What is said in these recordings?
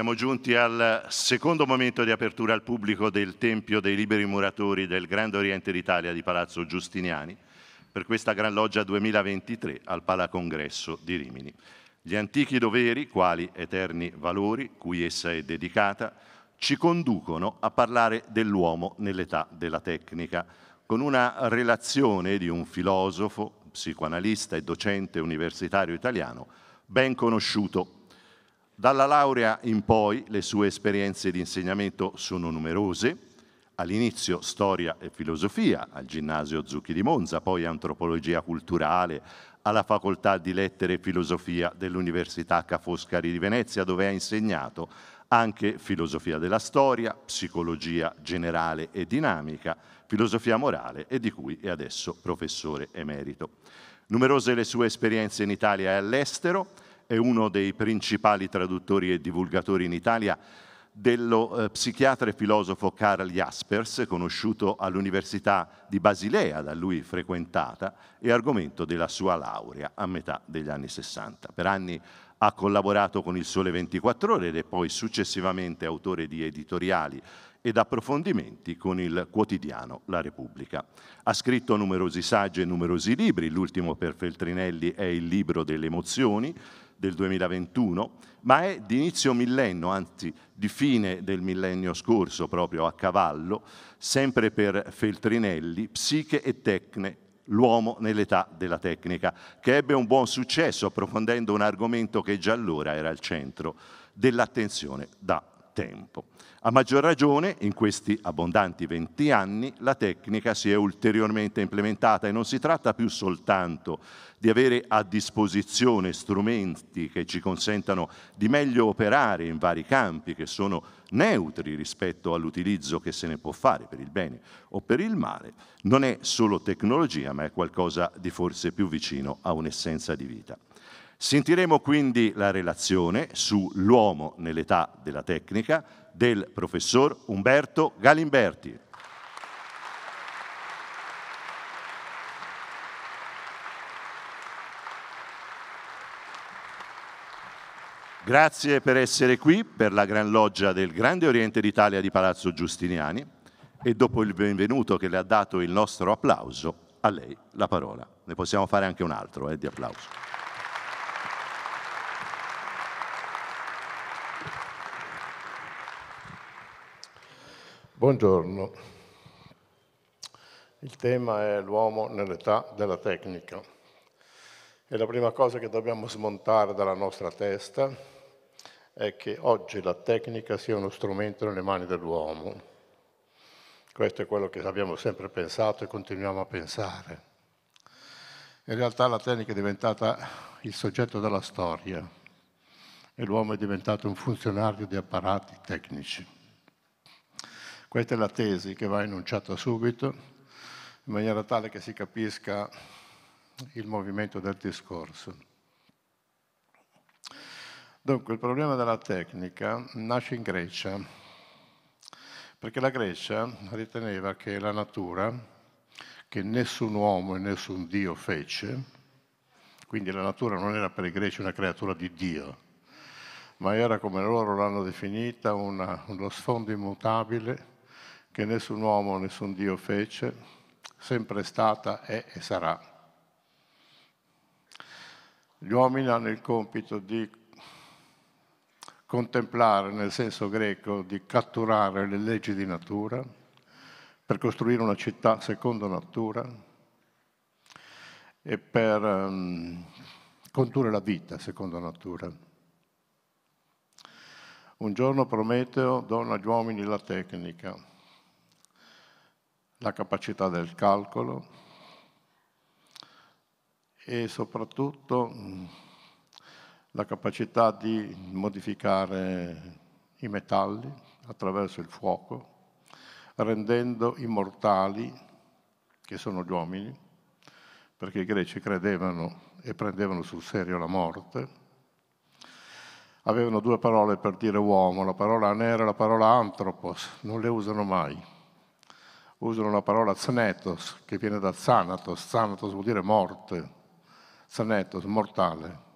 Siamo giunti al secondo momento di apertura al pubblico del Tempio dei Liberi Muratori del Grande Oriente d'Italia di Palazzo Giustiniani per questa Gran Loggia 2023 al Palacongresso di Rimini. Gli antichi doveri, quali eterni valori, cui essa è dedicata, ci conducono a parlare dell'uomo nell'età della tecnica, con una relazione di un filosofo, psicoanalista e docente universitario italiano ben conosciuto dalla laurea in poi le sue esperienze di insegnamento sono numerose, all'inizio storia e filosofia al ginnasio Zucchi di Monza, poi antropologia culturale alla facoltà di lettere e filosofia dell'Università Ca' Foscari di Venezia, dove ha insegnato anche filosofia della storia, psicologia generale e dinamica, filosofia morale e di cui è adesso professore emerito. Numerose le sue esperienze in Italia e all'estero, è uno dei principali traduttori e divulgatori in Italia dello eh, psichiatra e filosofo Karl Jaspers, conosciuto all'Università di Basilea, da lui frequentata, e argomento della sua laurea a metà degli anni 60. Per anni ha collaborato con il Sole 24 Ore ed è poi successivamente autore di editoriali ed approfondimenti con il quotidiano La Repubblica. Ha scritto numerosi saggi e numerosi libri, l'ultimo per Feltrinelli è il libro delle emozioni, del 2021, ma è di inizio millennio, anzi di fine del millennio scorso, proprio a cavallo, sempre per Feltrinelli, Psiche e Tecne, l'uomo nell'età della tecnica, che ebbe un buon successo approfondendo un argomento che già allora era al centro dell'attenzione da tempo. A maggior ragione, in questi abbondanti 20 anni, la tecnica si è ulteriormente implementata e non si tratta più soltanto di avere a disposizione strumenti che ci consentano di meglio operare in vari campi che sono neutri rispetto all'utilizzo che se ne può fare per il bene o per il male. Non è solo tecnologia, ma è qualcosa di forse più vicino a un'essenza di vita. Sentiremo quindi la relazione sull'uomo nell'età della tecnica del professor Umberto Galimberti. Grazie per essere qui per la Gran Loggia del Grande Oriente d'Italia di Palazzo Giustiniani e dopo il benvenuto che le ha dato il nostro applauso, a lei la parola. Ne possiamo fare anche un altro eh, di applauso. Buongiorno. Il tema è l'uomo nell'età della tecnica. E la prima cosa che dobbiamo smontare dalla nostra testa è che oggi la tecnica sia uno strumento nelle mani dell'uomo. Questo è quello che abbiamo sempre pensato e continuiamo a pensare. In realtà la tecnica è diventata il soggetto della storia e l'uomo è diventato un funzionario di apparati tecnici. Questa è la tesi che va enunciata subito, in maniera tale che si capisca il movimento del discorso. Dunque, il problema della tecnica nasce in Grecia, perché la Grecia riteneva che la natura, che nessun uomo e nessun Dio fece, quindi la natura non era per i greci una creatura di Dio, ma era come loro l'hanno definita una, uno sfondo immutabile che nessun uomo, nessun Dio fece, sempre stata, è e sarà. Gli uomini hanno il compito di contemplare, nel senso greco, di catturare le leggi di natura per costruire una città secondo natura e per um, condurre la vita secondo natura. Un giorno Prometeo dona agli uomini la tecnica la capacità del calcolo e soprattutto mm, la capacità di modificare i metalli attraverso il fuoco, rendendo immortali, che sono gli uomini, perché i greci credevano e prendevano sul serio la morte. Avevano due parole per dire uomo, la parola nera e la parola anthropos, non le usano mai usano la parola zanetos, che viene da zanatos, zanatos vuol dire morte, zanetos, mortale.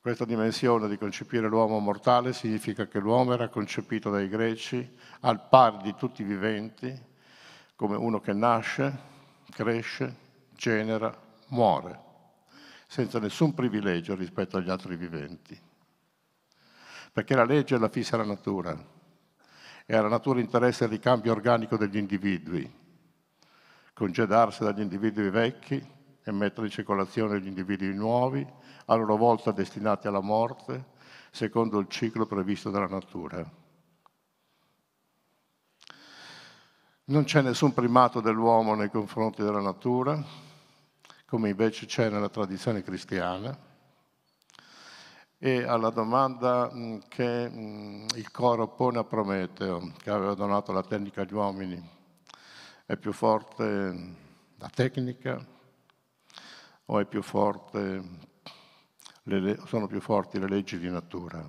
Questa dimensione di concepire l'uomo mortale significa che l'uomo era concepito dai greci al pari di tutti i viventi, come uno che nasce, cresce, genera, muore, senza nessun privilegio rispetto agli altri viventi. Perché la legge è la fissa alla natura e alla natura interessa il ricambio organico degli individui, congedarsi dagli individui vecchi e mettere in circolazione gli individui nuovi, a loro volta destinati alla morte, secondo il ciclo previsto dalla natura. Non c'è nessun primato dell'uomo nei confronti della natura, come invece c'è nella tradizione cristiana. E alla domanda che il coro pone a Prometeo, che aveva donato la tecnica agli uomini, è più forte la tecnica o più forte, sono più forti le leggi di natura?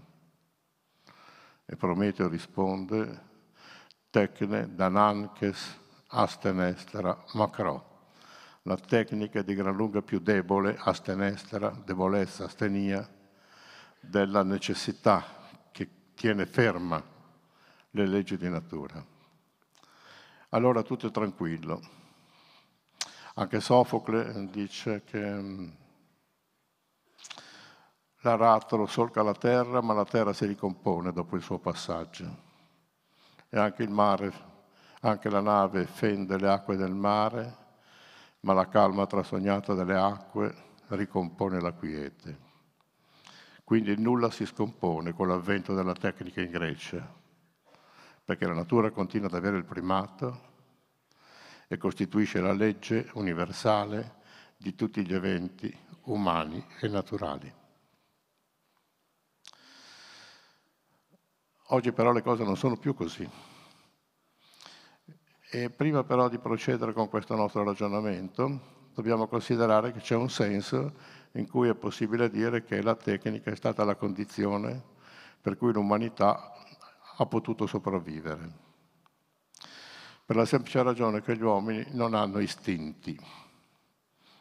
E Prometeo risponde, tecne dananches astenestera macro. La tecnica è di gran lunga più debole, astenestera, debolezza, astenia, della necessità che tiene ferma le leggi di natura. Allora tutto è tranquillo. Anche Sofocle dice che mm, l'aratolo solca la terra, ma la terra si ricompone dopo il suo passaggio. E anche il mare, anche la nave fende le acque del mare, ma la calma trasognata delle acque ricompone la quiete. Quindi nulla si scompone con l'avvento della tecnica in Grecia, perché la natura continua ad avere il primato e costituisce la legge universale di tutti gli eventi umani e naturali. Oggi però le cose non sono più così. E prima però di procedere con questo nostro ragionamento, dobbiamo considerare che c'è un senso in cui è possibile dire che la tecnica è stata la condizione per cui l'umanità ha potuto sopravvivere per la semplice ragione che gli uomini non hanno istinti.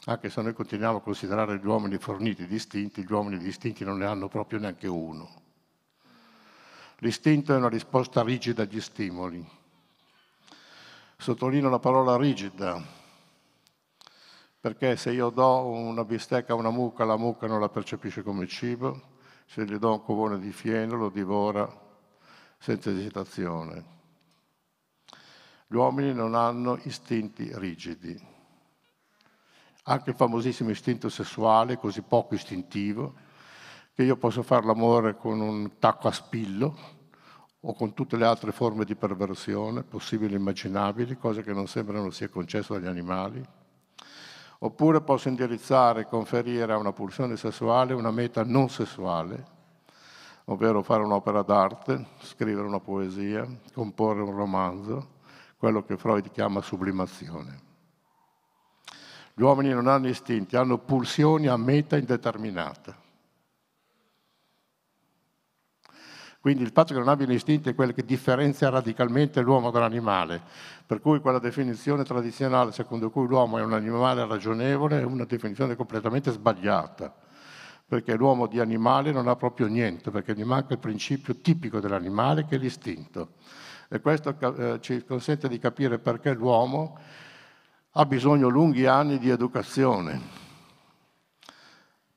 Anche se noi continuiamo a considerare gli uomini forniti di istinti, gli uomini di istinti non ne hanno proprio neanche uno. L'istinto è una risposta rigida agli stimoli. Sottolineo la parola rigida, perché se io do una bistecca a una mucca, la mucca non la percepisce come cibo, se gli do un covone di fieno lo divora senza esitazione. Gli uomini non hanno istinti rigidi. Anche il famosissimo istinto sessuale, così poco istintivo, che io posso fare l'amore con un tacco a spillo o con tutte le altre forme di perversione possibili e immaginabili, cose che non sembrano sia concesso agli animali. Oppure posso indirizzare e conferire a una pulsione sessuale una meta non sessuale, ovvero fare un'opera d'arte, scrivere una poesia, comporre un romanzo, quello che Freud chiama sublimazione. Gli uomini non hanno istinti, hanno pulsioni a meta indeterminata. Quindi il fatto che non abbiano istinti è quello che differenzia radicalmente l'uomo dall'animale, per cui quella definizione tradizionale secondo cui l'uomo è un animale ragionevole è una definizione completamente sbagliata, perché l'uomo di animale non ha proprio niente, perché gli manca il principio tipico dell'animale che è l'istinto. E questo eh, ci consente di capire perché l'uomo ha bisogno lunghi anni di educazione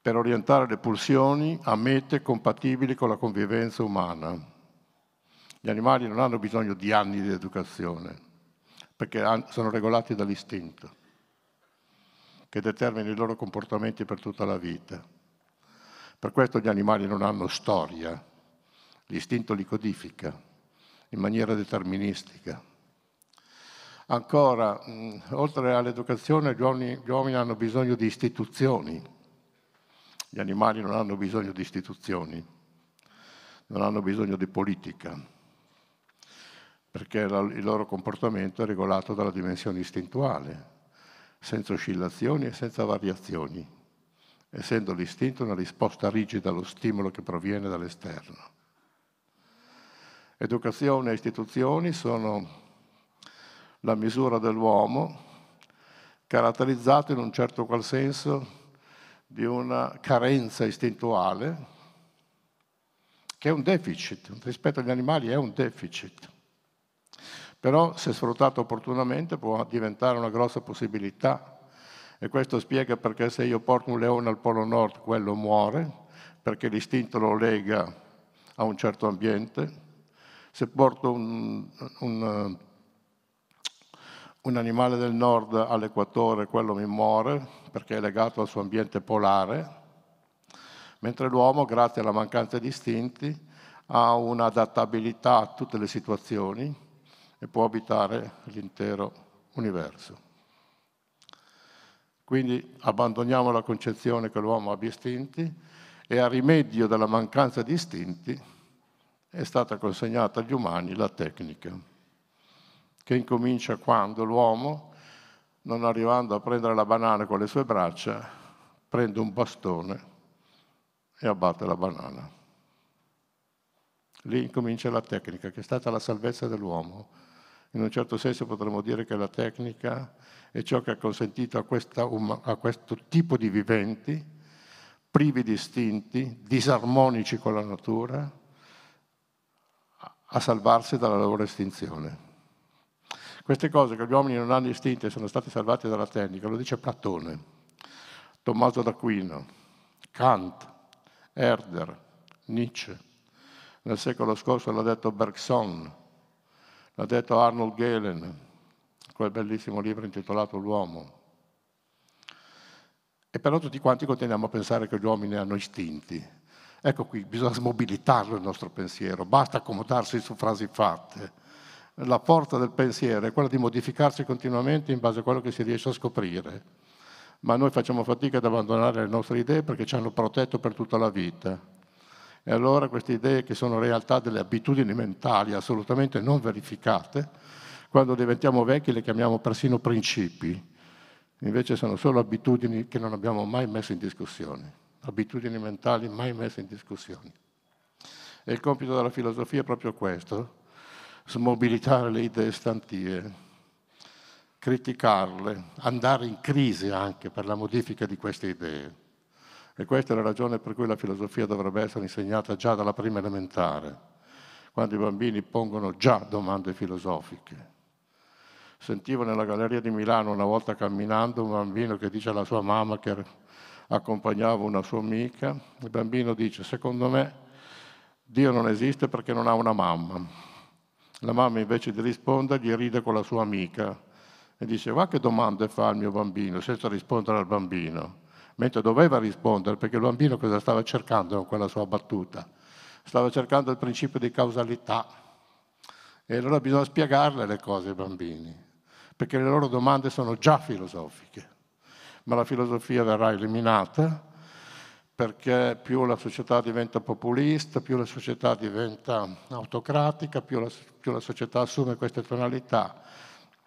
per orientare le pulsioni a mete compatibili con la convivenza umana. Gli animali non hanno bisogno di anni di educazione, perché sono regolati dall'istinto, che determina i loro comportamenti per tutta la vita. Per questo gli animali non hanno storia, l'istinto li codifica in maniera deterministica. Ancora, oltre all'educazione, gli uomini, gli uomini hanno bisogno di istituzioni, gli animali non hanno bisogno di istituzioni, non hanno bisogno di politica, perché il loro comportamento è regolato dalla dimensione istintuale, senza oscillazioni e senza variazioni, essendo l'istinto una risposta rigida allo stimolo che proviene dall'esterno. Educazione e istituzioni sono la misura dell'uomo caratterizzato in un certo qual senso di una carenza istintuale che è un deficit, rispetto agli animali è un deficit. Però se sfruttato opportunamente può diventare una grossa possibilità e questo spiega perché se io porto un leone al Polo Nord quello muore, perché l'istinto lo lega a un certo ambiente. Se porto un, un, un animale del nord all'equatore quello mi muore perché è legato al suo ambiente polare, mentre l'uomo, grazie alla mancanza di istinti, ha un'adattabilità a tutte le situazioni e può abitare l'intero universo. Quindi abbandoniamo la concezione che l'uomo abbia istinti e a rimedio della mancanza di istinti è stata consegnata agli umani la tecnica, che incomincia quando l'uomo, non arrivando a prendere la banana con le sue braccia, prende un bastone e abbatte la banana. Lì incomincia la tecnica, che è stata la salvezza dell'uomo. In un certo senso potremmo dire che la tecnica è ciò che ha consentito a, questa, a questo tipo di viventi, privi di istinti, disarmonici con la natura, a salvarsi dalla loro estinzione. Queste cose che gli uomini non hanno istinti e sono stati salvati dalla tecnica, lo dice Platone, Tommaso d'Aquino, Kant, Herder, Nietzsche. Nel secolo scorso l'ha detto Bergson, l'ha detto Arnold Gehlen, quel bellissimo libro intitolato L'uomo. E però tutti quanti continuiamo a pensare che gli uomini hanno istinti. Ecco qui, bisogna smobilitarlo il nostro pensiero, basta accomodarsi su frasi fatte. La forza del pensiero è quella di modificarsi continuamente in base a quello che si riesce a scoprire ma noi facciamo fatica ad abbandonare le nostre idee perché ci hanno protetto per tutta la vita. E allora queste idee che sono in realtà delle abitudini mentali assolutamente non verificate, quando diventiamo vecchi le chiamiamo persino principi, invece sono solo abitudini che non abbiamo mai messo in discussione, abitudini mentali mai messe in discussione. E il compito della filosofia è proprio questo, smobilitare le idee stantie, criticarle, andare in crisi anche per la modifica di queste idee. E questa è la ragione per cui la filosofia dovrebbe essere insegnata già dalla prima elementare, quando i bambini pongono già domande filosofiche. Sentivo nella galleria di Milano una volta camminando un bambino che dice alla sua mamma che accompagnava una sua amica, il bambino dice, secondo me Dio non esiste perché non ha una mamma. La mamma invece di rispondere gli ride con la sua amica e dice va che domande fa il mio bambino senza rispondere al bambino, mentre doveva rispondere perché il bambino cosa stava cercando con quella sua battuta? Stava cercando il principio di causalità e allora bisogna spiegarle le cose ai bambini, perché le loro domande sono già filosofiche, ma la filosofia verrà eliminata perché più la società diventa populista, più la società diventa autocratica, più la, più la società assume queste tonalità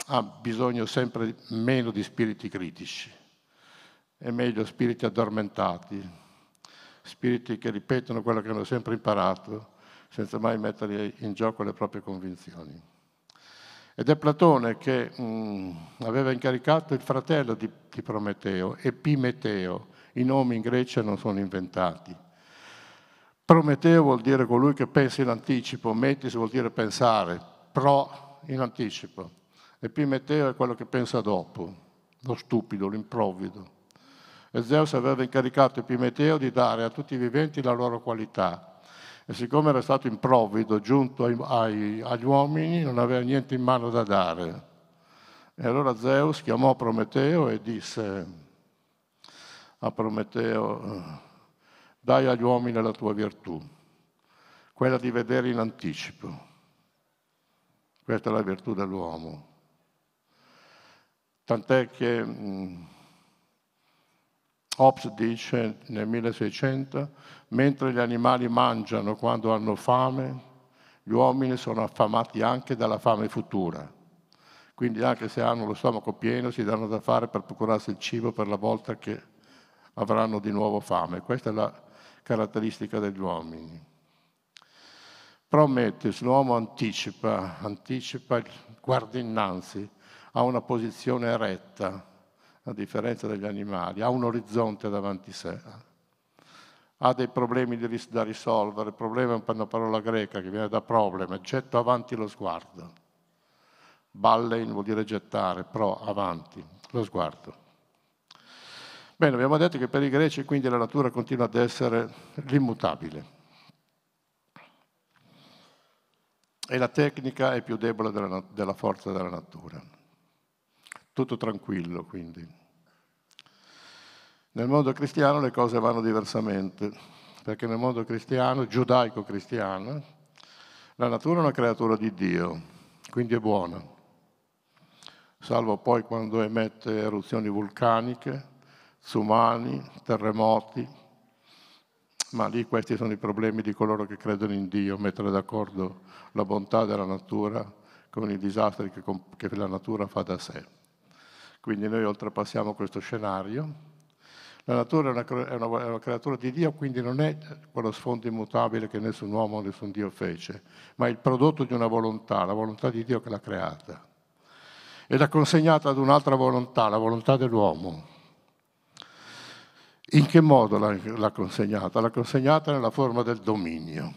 ha bisogno sempre meno di spiriti critici, è meglio spiriti addormentati, spiriti che ripetono quello che hanno sempre imparato senza mai mettere in gioco le proprie convinzioni. Ed è Platone che mh, mm, aveva incaricato il fratello di, di Prometeo, Epimeteo, i nomi in Grecia non sono inventati. Prometeo vuol dire colui che pensa in anticipo, metis vuol dire pensare, pro in anticipo. Epimeteo è quello che pensa dopo, lo stupido, l'improvvido. E Zeus aveva incaricato Epimeteo di dare a tutti i viventi la loro qualità. E siccome era stato improvvido, giunto ai, ai, agli uomini, non aveva niente in mano da dare. E allora Zeus chiamò Prometeo e disse a Prometeo, dai agli uomini la tua virtù, quella di vedere in anticipo. Questa è la virtù dell'uomo. Tant'è che mh, Hobbes dice nel 1600, mentre gli animali mangiano quando hanno fame, gli uomini sono affamati anche dalla fame futura. Quindi anche se hanno lo stomaco pieno si danno da fare per procurarsi il cibo per la volta che avranno di nuovo fame. Questa è la caratteristica degli uomini. Prometheus, l'uomo anticipa, anticipa, guarda innanzi, ha una posizione eretta, a differenza degli animali, ha un orizzonte davanti a sé, ha dei problemi da risolvere, problema è una parola greca che viene da problema, getto avanti lo sguardo. Ballein vuol dire gettare, pro, avanti, lo sguardo. Bene, abbiamo detto che per i greci quindi la natura continua ad essere l'immutabile. E la tecnica è più debole della, della forza della natura. Tutto tranquillo quindi. Nel mondo cristiano le cose vanno diversamente, perché nel mondo cristiano, giudaico-cristiano, la natura è una creatura di Dio, quindi è buona, salvo poi quando emette eruzioni vulcaniche, tsunami, terremoti, ma lì questi sono i problemi di coloro che credono in Dio, mettere d'accordo la bontà della natura con i disastri che, la natura fa da sé. Quindi noi oltrepassiamo questo scenario la natura è una, è, una, è una, creatura di Dio, quindi non è quello sfondo immutabile che nessun uomo, nessun Dio fece, ma è il prodotto di una volontà, la volontà di Dio che l'ha creata. E l'ha consegnata ad un'altra volontà, la volontà dell'uomo. In che modo l'ha, consegnata? L'ha consegnata nella forma del dominio.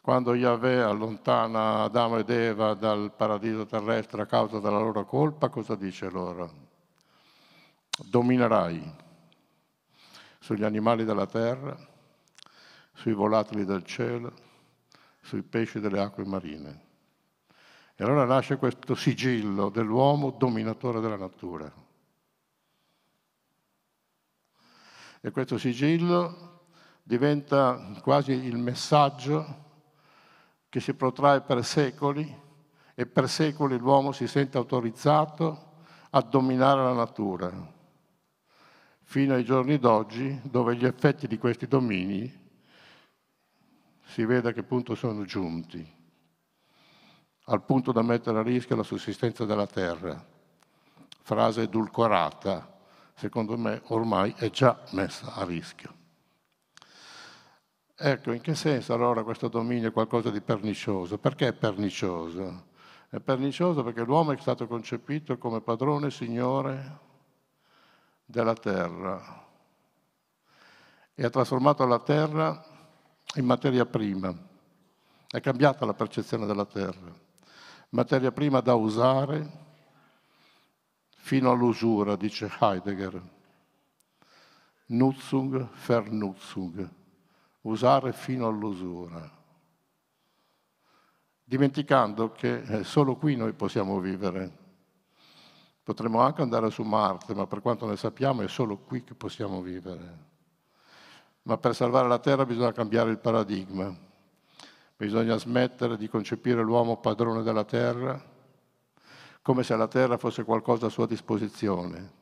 Quando Yahweh allontana Adamo ed Eva dal paradiso terrestre a causa della loro colpa, cosa dice loro? Dominerai sugli animali della terra, sui volatili del cielo, sui pesci delle acque marine. E allora nasce questo sigillo dell'uomo dominatore della natura. E questo sigillo diventa quasi il messaggio che si protrae per secoli e per secoli l'uomo si sente autorizzato a dominare la natura fino ai giorni d'oggi, dove gli effetti di questi domini si vede a che punto sono giunti, al punto da mettere a rischio la sussistenza della terra. Frase edulcorata, secondo me ormai è già messa a rischio. Ecco, in che senso allora questo dominio è qualcosa di pernicioso? Perché è pernicioso? È pernicioso perché l'uomo è stato concepito come padrone e signore della terra e ha trasformato la terra in materia prima. È cambiata la percezione della terra. Materia prima da usare fino all'usura, dice Heidegger. Nutzung, Vernutzung, usare fino all'usura. Dimenticando che eh, solo qui noi possiamo vivere Potremmo anche andare su Marte, ma per quanto ne sappiamo è solo qui che possiamo vivere. Ma per salvare la Terra bisogna cambiare il paradigma. Bisogna smettere di concepire l'uomo padrone della Terra come se la Terra fosse qualcosa a sua disposizione.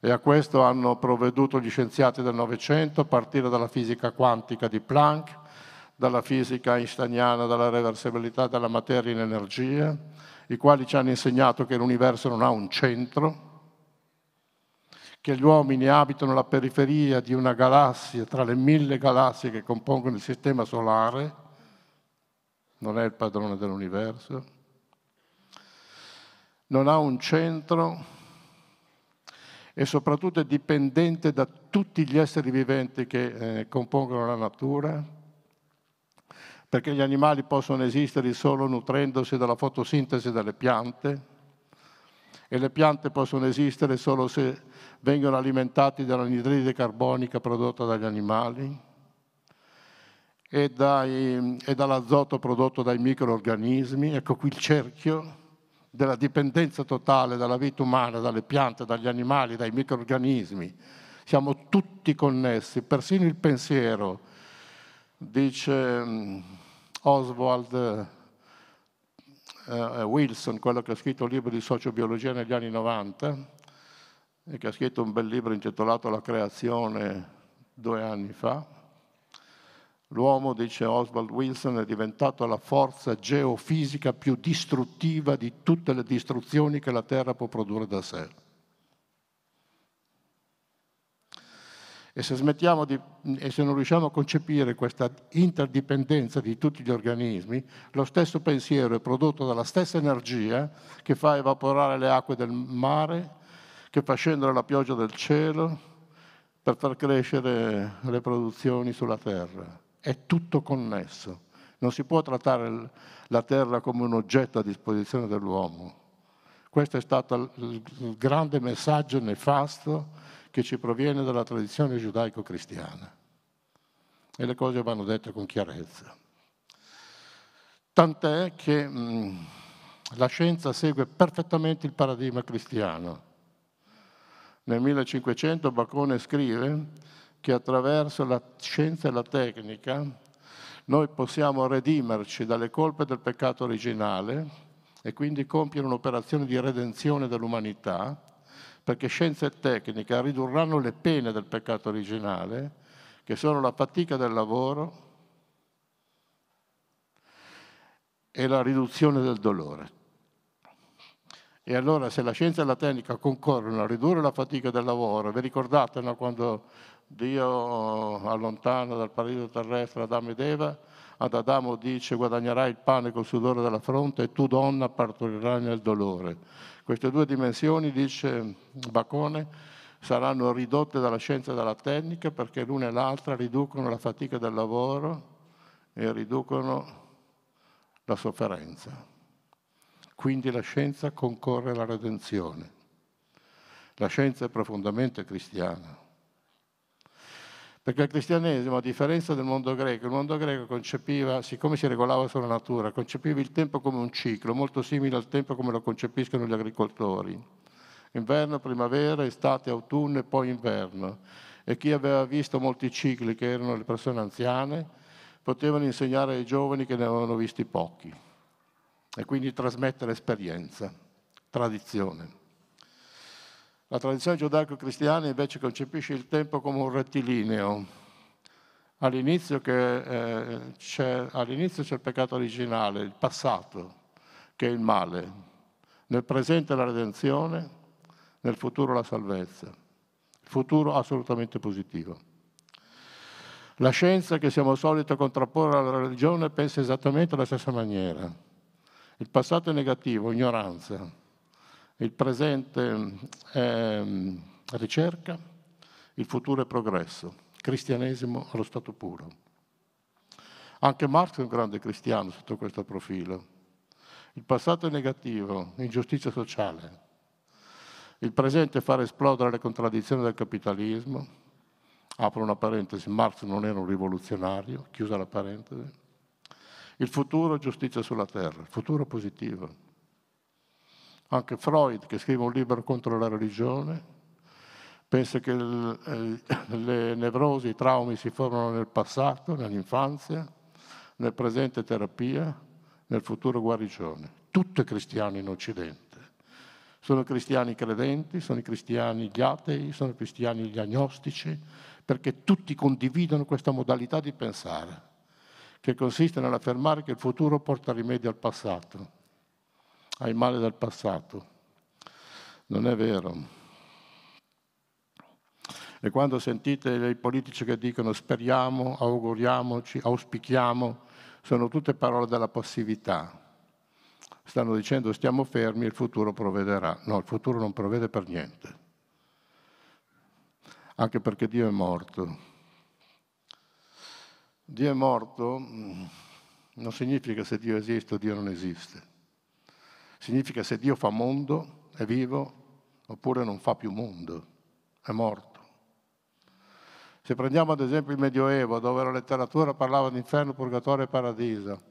E a questo hanno provveduto gli scienziati del Novecento, a partire dalla fisica quantica di Planck, dalla fisica einsteiniana dalla reversibilità della materia in energia, i quali ci hanno insegnato che l'universo non ha un centro, che gli uomini abitano la periferia di una galassia tra le mille galassie che compongono il sistema solare, non è il padrone dell'universo, non ha un centro e soprattutto è dipendente da tutti gli esseri viventi che eh, compongono la natura perché gli animali possono esistere solo nutrendosi dalla fotosintesi delle piante e le piante possono esistere solo se vengono alimentati dall'anidride carbonica prodotta dagli animali e, dai, e dall'azoto prodotto dai microorganismi. Ecco qui il cerchio della dipendenza totale dalla vita umana, dalle piante, dagli animali, dai microorganismi. Siamo tutti connessi, persino il pensiero, dice Oswald eh, Wilson, quello che ha scritto il libro di sociobiologia negli anni 90 e che ha scritto un bel libro intitolato La creazione due anni fa. L'uomo, dice Oswald Wilson, è diventato la forza geofisica più distruttiva di tutte le distruzioni che la Terra può produrre da sé. E se, di, e se non riusciamo a concepire questa interdipendenza di tutti gli organismi, lo stesso pensiero è prodotto dalla stessa energia che fa evaporare le acque del mare, che fa scendere la pioggia del cielo, per far crescere le produzioni sulla terra. È tutto connesso. Non si può trattare la terra come un oggetto a disposizione dell'uomo. Questo è stato il grande messaggio nefasto che ci proviene dalla tradizione giudaico-cristiana. E le cose vanno dette con chiarezza. Tant'è che mh, la scienza segue perfettamente il paradigma cristiano. Nel 1500 Bacone scrive che attraverso la scienza e la tecnica noi possiamo redimerci dalle colpe del peccato originale e quindi compiere un'operazione di redenzione dell'umanità, perché scienza e tecnica ridurranno le pene del peccato originale, che sono la fatica del lavoro e la riduzione del dolore. E allora se la scienza e la tecnica concorrono a ridurre la fatica del lavoro, vi ricordate no, quando Dio allontana dal paradiso terrestre Adamo ed Eva, ad Adamo dice guadagnerai il pane col sudore della fronte e tu donna partorirai nel dolore. Queste due dimensioni, dice Bacone, saranno ridotte dalla scienza e dalla tecnica perché l'una e l'altra riducono la fatica del lavoro e riducono la sofferenza. Quindi la scienza concorre alla redenzione. La scienza è profondamente cristiana. Perché il cristianesimo, a differenza del mondo greco, il mondo greco concepiva, siccome si regolava sulla natura, concepiva il tempo come un ciclo, molto simile al tempo come lo concepiscono gli agricoltori. Inverno, primavera, estate, autunno e poi inverno. E chi aveva visto molti cicli, che erano le persone anziane, potevano insegnare ai giovani che ne avevano visti pochi. E quindi trasmettere esperienza, tradizione. La tradizione giudaico-cristiana invece concepisce il tempo come un rettilineo. All'inizio, che, eh, c'è, all'inizio c'è il peccato originale, il passato, che è il male. Nel presente la redenzione, nel futuro la salvezza. Il futuro assolutamente positivo. La scienza che siamo soliti contrapporre alla religione pensa esattamente alla stessa maniera. Il passato è negativo, ignoranza il presente è mm, ricerca, il futuro è progresso, cristianesimo allo stato puro. Anche Marx è un grande cristiano sotto questo profilo. Il passato è negativo, ingiustizia sociale. Il presente è far esplodere le contraddizioni del capitalismo. Apro una parentesi, Marx non era un rivoluzionario, chiusa la parentesi. Il futuro, giustizia sulla terra, il futuro positivo. Anche Freud, che scrive un libro contro la religione, pensa che le nevrosi, i traumi si formano nel passato, nell'infanzia, nel presente terapia, nel futuro guarigione. Tutti cristiani in Occidente. Sono cristiani credenti, sono cristiani gli atei, sono cristiani gli agnostici, perché tutti condividono questa modalità di pensare, che consiste nell'affermare che il futuro porta rimedio al passato ai mali del passato. Non è vero. E quando sentite i politici che dicono speriamo, auguriamoci, auspichiamo, sono tutte parole della passività. Stanno dicendo stiamo fermi, il futuro provvederà. No, il futuro non provvede per niente. Anche perché Dio è morto. Dio è morto mm, non significa se Dio esiste o Dio non esiste. Significa se Dio fa mondo, è vivo, oppure non fa più mondo, è morto. Se prendiamo ad esempio il Medioevo, dove la letteratura parlava di inferno, purgatorio e paradiso,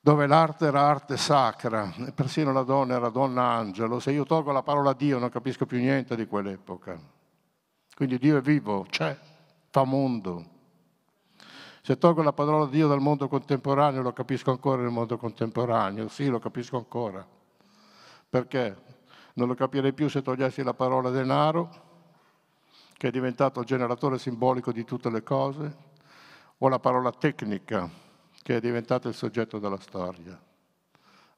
dove l'arte era arte sacra, e persino la donna era donna angelo, se io tolgo la parola Dio non capisco più niente di quell'epoca. Quindi Dio è vivo, c'è, fa mondo. Se tolgo la parola Dio dal mondo contemporaneo, lo capisco ancora nel mondo contemporaneo, sì, lo capisco ancora. Perché? Non lo capirei più se togliessi la parola denaro, che è diventato il generatore simbolico di tutte le cose, o la parola tecnica, che è diventata il soggetto della storia.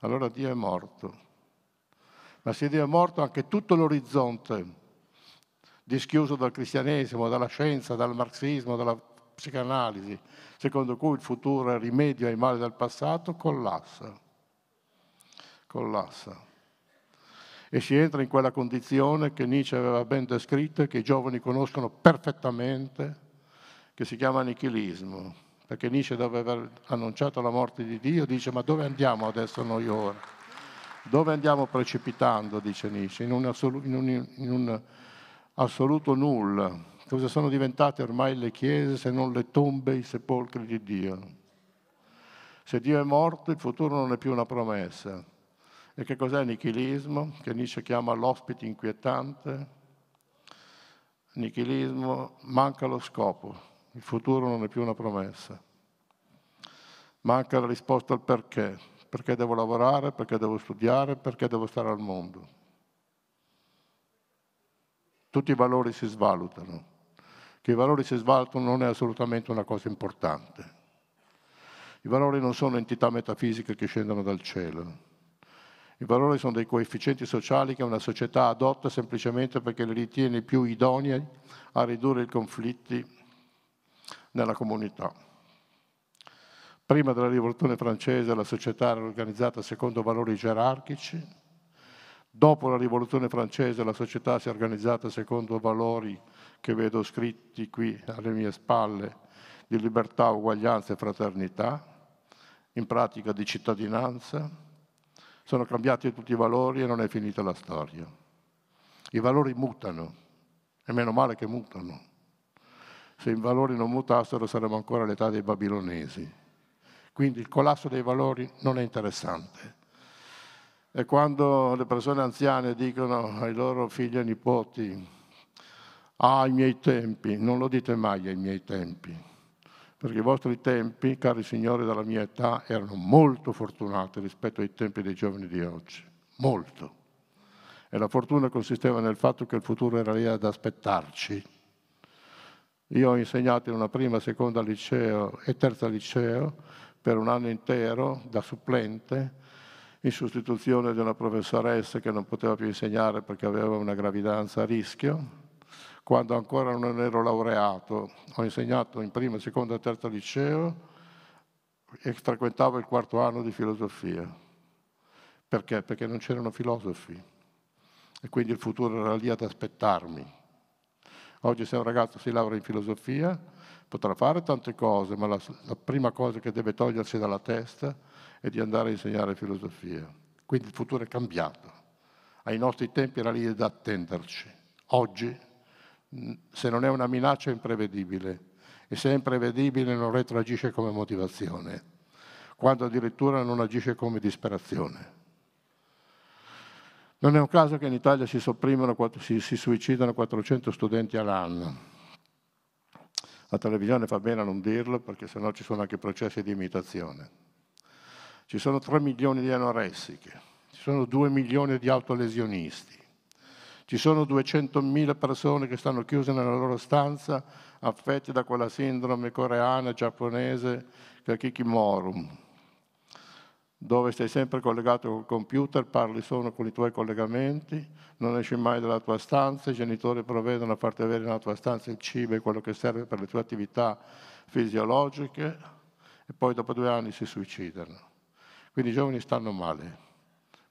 Allora Dio è morto. Ma se Dio è morto, anche tutto l'orizzonte dischiuso dal cristianesimo, dalla scienza, dal marxismo, dalla psicanalisi, secondo cui il futuro è rimedio ai mali del passato, collassa. Collassa. e si entra in quella condizione che Nietzsche aveva ben descritto e che i giovani conoscono perfettamente, che si chiama nichilismo. Perché Nietzsche, dopo aver annunciato la morte di Dio, dice ma dove andiamo adesso noi ora? Dove andiamo precipitando, dice Nietzsche, in un, assolu- in un, in un assoluto nulla. Cosa sono diventate ormai le chiese se non le tombe, i sepolcri di Dio? Se Dio è morto, il futuro non è più una promessa. E che cos'è il nichilismo? Che Nietzsche chiama l'ospite inquietante. Nichilismo, manca lo scopo, il futuro non è più una promessa. Manca la risposta al perché. Perché devo lavorare, perché devo studiare, perché devo stare al mondo. Tutti i valori si svalutano. Che i valori si svalutano non è assolutamente una cosa importante. I valori non sono entità metafisiche che scendono dal cielo. I valori sono dei coefficienti sociali che una società adotta semplicemente perché li ritiene più idonei a ridurre i conflitti nella comunità. Prima della rivoluzione francese la società era organizzata secondo valori gerarchici, dopo la rivoluzione francese la società si è organizzata secondo valori che vedo scritti qui alle mie spalle di libertà, uguaglianza e fraternità in pratica di cittadinanza, sono cambiati tutti i valori e non è finita la storia. I valori mutano, e meno male che mutano. Se i valori non mutassero saremmo ancora all'età dei babilonesi. Quindi il collasso dei valori non è interessante. E quando le persone anziane dicono ai loro figli e nipoti, ah, ai miei tempi, non lo dite mai ai miei tempi, perché i vostri tempi, cari signori della mia età, erano molto fortunati rispetto ai tempi dei giovani di oggi, molto. E la fortuna consisteva nel fatto che il futuro era lì ad aspettarci. Io ho insegnato in una prima, seconda liceo e terza liceo per un anno intero da supplente in sostituzione di una professoressa che non poteva più insegnare perché aveva una gravidanza a rischio quando ancora non ero laureato, ho insegnato in prima, seconda e terza liceo e frequentavo il quarto anno di filosofia. Perché? Perché non c'erano filosofi e quindi il futuro era lì ad aspettarmi. Oggi se un ragazzo si laurea in filosofia potrà fare tante cose, ma la, la prima cosa che deve togliersi dalla testa è di andare a insegnare filosofia. Quindi il futuro è cambiato. Ai nostri tempi era lì ad attenderci. Oggi se non è una minaccia è imprevedibile e se è imprevedibile non retroagisce come motivazione, quando addirittura non agisce come disperazione. Non è un caso che in Italia si, si, si suicidano 400 studenti all'anno. La televisione fa bene a non dirlo perché sennò ci sono anche processi di imitazione. Ci sono 3 milioni di anoressiche, ci sono 2 milioni di autolesionisti, ci sono 200.000 persone che stanno chiuse nella loro stanza affette da quella sindrome coreana, giapponese, Kakikimorum, dove stai sempre collegato col computer, parli solo con i tuoi collegamenti, non esci mai dalla tua stanza, i genitori provvedono a farti avere nella tua stanza il cibo e quello che serve per le tue attività fisiologiche e poi dopo due anni si suicidano. Quindi i giovani stanno male,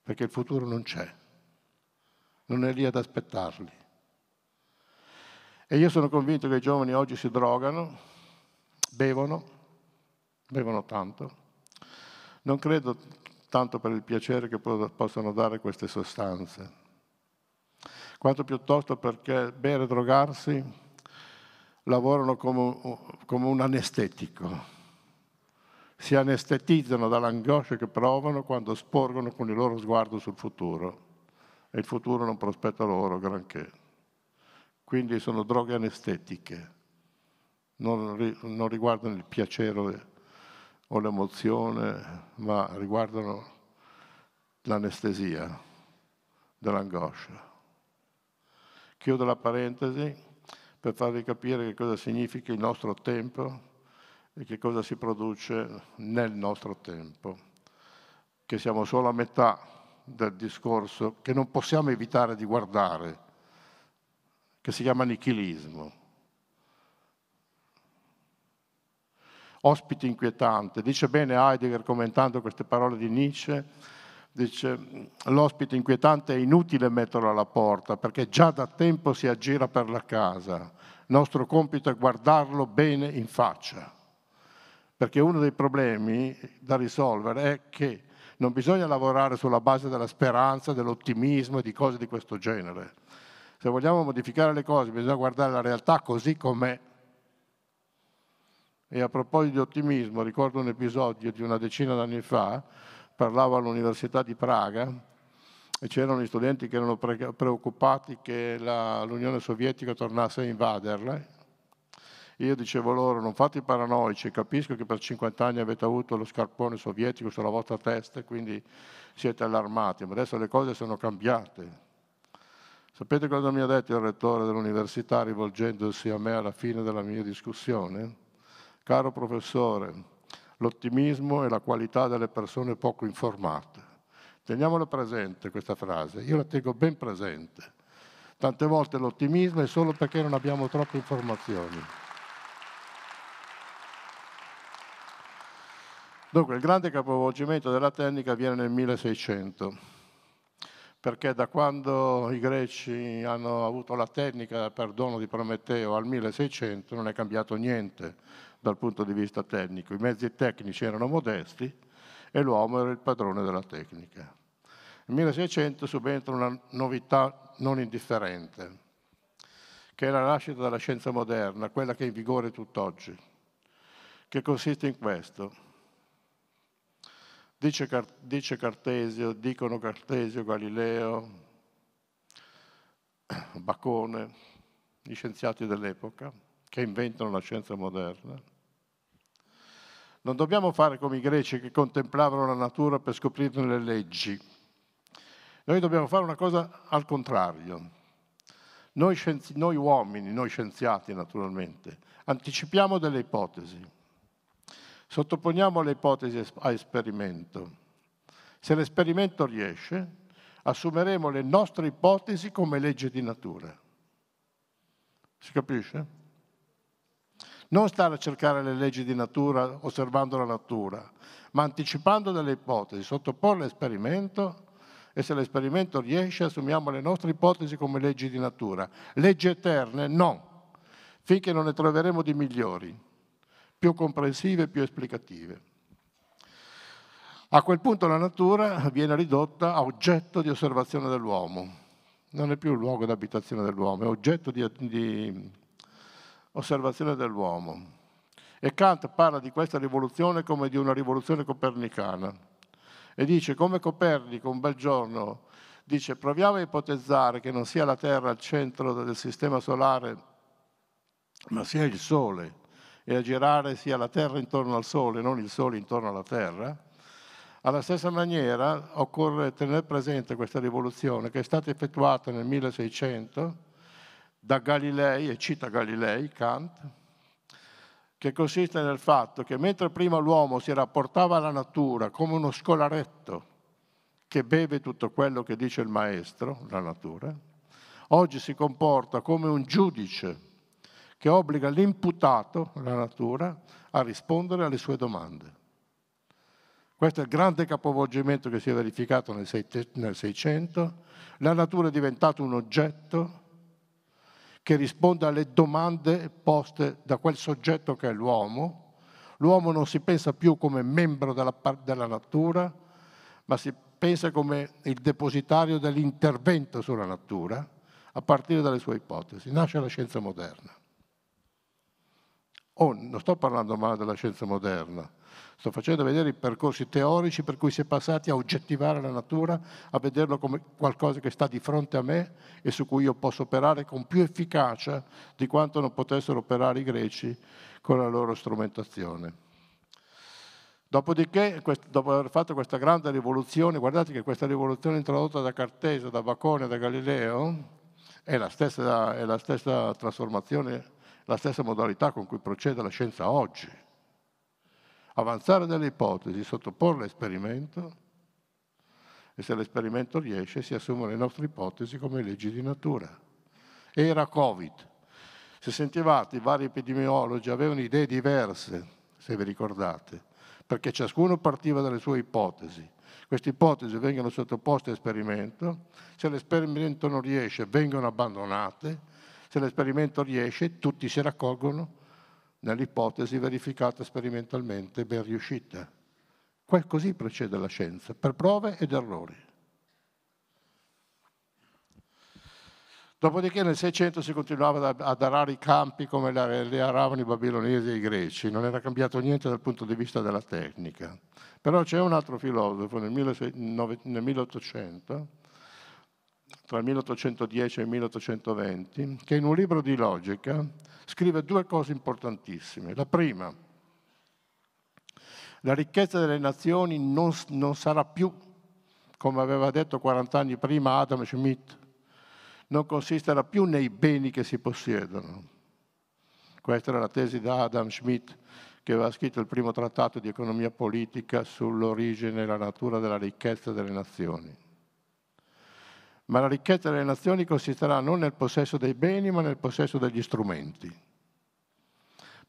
perché il futuro non c'è non è lì ad aspettarli. E io sono convinto che i giovani oggi si drogano, bevono, bevono tanto. Non credo tanto per il piacere che possono dare queste sostanze, quanto piuttosto perché bere e drogarsi lavorano come, come un anestetico. Si anestetizzano dall'angoscia che provano quando sporgono con il loro sguardo sul futuro e il futuro non prospetta loro granché. Quindi sono droghe anestetiche, non, non riguardano il piacere o l'emozione, ma riguardano l'anestesia dell'angoscia. Chiudo la parentesi per farvi capire che cosa significa il nostro tempo e che cosa si produce nel nostro tempo, che siamo solo a metà del discorso che non possiamo evitare di guardare, che si chiama nichilismo. Ospite inquietante. Dice bene Heidegger commentando queste parole di Nietzsche, Dice, l'ospite inquietante è inutile metterlo alla porta perché già da tempo si aggira per la casa. Nostro compito è guardarlo bene in faccia. Perché uno dei problemi da risolvere è che non bisogna lavorare sulla base della speranza, dell'ottimismo e di cose di questo genere. Se vogliamo modificare le cose bisogna guardare la realtà così com'è. E a proposito di ottimismo, ricordo un episodio di una decina d'anni fa, parlavo all'Università di Praga e c'erano gli studenti che erano preoccupati che la, l'Unione Sovietica tornasse a invaderla. Io dicevo loro, non fate i paranoici, capisco che per 50 anni avete avuto lo scarpone sovietico sulla vostra testa e quindi siete allarmati, ma adesso le cose sono cambiate. Sapete cosa mi ha detto il rettore dell'università rivolgendosi a me alla fine della mia discussione? Caro professore, l'ottimismo è la qualità delle persone poco informate. Teniamola presente questa frase, io la tengo ben presente. Tante volte l'ottimismo è solo perché non abbiamo troppe informazioni. Dunque, il grande capovolgimento della tecnica avviene nel 1600, perché da quando i greci hanno avuto la tecnica del perdono di Prometeo al 1600 non è cambiato niente dal punto di vista tecnico. I mezzi tecnici erano modesti e l'uomo era il padrone della tecnica. Nel 1600 subentra una novità non indifferente, che è la nascita della scienza moderna, quella che è in vigore tutt'oggi, che consiste in questo. Dice, dice Cartesio, dicono Cartesio, Galileo, Bacone, gli scienziati dell'epoca, che inventano la scienza moderna, non dobbiamo fare come i greci che contemplavano la natura per scoprirne le leggi. Noi dobbiamo fare una cosa al contrario. Noi, noi uomini, noi scienziati naturalmente, anticipiamo delle ipotesi, sottoponiamo le ipotesi a esperimento. Se l'esperimento riesce, assumeremo le nostre ipotesi come legge di natura. Si capisce? Non stare a cercare le leggi di natura osservando la natura, ma anticipando delle ipotesi, sottoporle all'esperimento e se l'esperimento riesce assumiamo le nostre ipotesi come leggi di natura. Leggi eterne? No, finché non ne troveremo di migliori, più comprensive più esplicative. A quel punto la natura viene ridotta a oggetto di osservazione dell'uomo. Non è più il luogo d'abitazione dell'uomo, è oggetto di, di osservazione dell'uomo. E Kant parla di questa rivoluzione come di una rivoluzione copernicana. E dice, come Copernico un bel giorno dice, proviamo a ipotizzare che non sia la Terra al centro del sistema solare, ma sia il Sole, e a girare sia la Terra intorno al Sole, non il Sole intorno alla Terra, alla stessa maniera occorre tenere presente questa rivoluzione che è stata effettuata nel 1600 da Galilei, e cita Galilei, Kant, che consiste nel fatto che mentre prima l'uomo si rapportava alla natura come uno scolaretto che beve tutto quello che dice il maestro, la natura, oggi si comporta come un giudice che obbliga l'imputato, la natura, a rispondere alle sue domande. Questo è il grande capovolgimento che si è verificato nel 600. La natura è diventata un oggetto che risponde alle domande poste da quel soggetto che è l'uomo. L'uomo non si pensa più come membro della, della natura, ma si pensa come il depositario dell'intervento sulla natura a partire dalle sue ipotesi. Nasce la scienza moderna. Oh, non sto parlando male della scienza moderna, sto facendo vedere i percorsi teorici per cui si è passati a oggettivare la natura, a vederlo come qualcosa che sta di fronte a me e su cui io posso operare con più efficacia di quanto non potessero operare i greci con la loro strumentazione. Dopodiché, dopo aver fatto questa grande rivoluzione, guardate che questa rivoluzione introdotta da Cartesio, da Bacone, da Galileo, è la stessa, è la stessa trasformazione la stessa modalità con cui procede la scienza oggi. Avanzare delle ipotesi, sottoporle all'esperimento e se l'esperimento riesce si assumono le nostre ipotesi come leggi di natura. Era Covid. Se sentivate, i vari epidemiologi avevano idee diverse, se vi ricordate, perché ciascuno partiva dalle sue ipotesi. Queste ipotesi vengono sottoposte a esperimento, se l'esperimento non riesce vengono abbandonate, se l'esperimento riesce tutti si raccolgono nell'ipotesi verificata sperimentalmente ben riuscita. Così procede la scienza, per prove ed errori. Dopodiché nel 600 si continuava ad arare i campi come li aravano i babilonesi e i greci, non era cambiato niente dal punto di vista della tecnica. Però c'è un altro filosofo nel 1800, tra il 1810 e il 1820, che in un libro di logica scrive due cose importantissime. La prima, la ricchezza delle nazioni non, non sarà più, come aveva detto 40 anni prima Adam Schmidt, non consisterà più nei beni che si possiedono. Questa era la tesi di Adam Schmidt, che aveva scritto il primo trattato di economia politica sull'origine e la natura della ricchezza delle nazioni. Ma la ricchezza delle nazioni consisterà non nel possesso dei beni, ma nel possesso degli strumenti.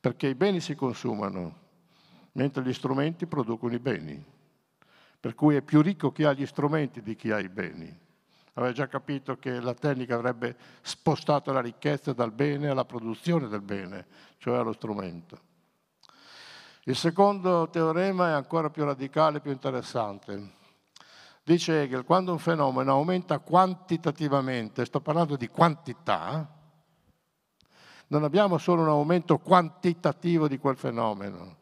Perché i beni si consumano, mentre gli strumenti producono i beni. Per cui è più ricco chi ha gli strumenti di chi ha i beni aveva già capito che la tecnica avrebbe spostato la ricchezza dal bene alla produzione del bene, cioè allo strumento. Il secondo teorema è ancora più radicale, più interessante. Dice Hegel, quando un fenomeno aumenta quantitativamente, sto parlando di quantità, non abbiamo solo un aumento quantitativo di quel fenomeno,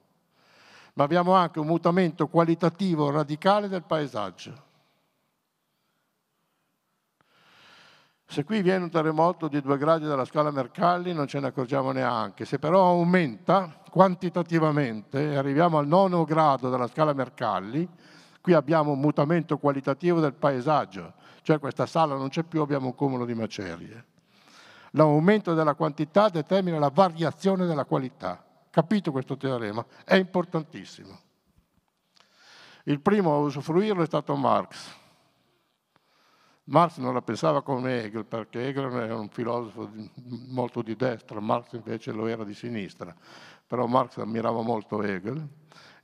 ma abbiamo anche un mutamento qualitativo radicale del paesaggio. Se qui viene un terremoto di due gradi della scala Mercalli non ce ne accorgiamo neanche, se però aumenta quantitativamente e arriviamo al nono grado della scala Mercalli, qui abbiamo un mutamento qualitativo del paesaggio, cioè questa sala non c'è più, abbiamo un cumulo di macerie. L'aumento della quantità determina la variazione della qualità. Capito questo teorema? È importantissimo. Il primo a usufruirlo è stato Marx Marx non la pensava come Hegel, perché Hegel era un filosofo molto di destra, Marx invece lo era di sinistra. Però Marx ammirava molto Hegel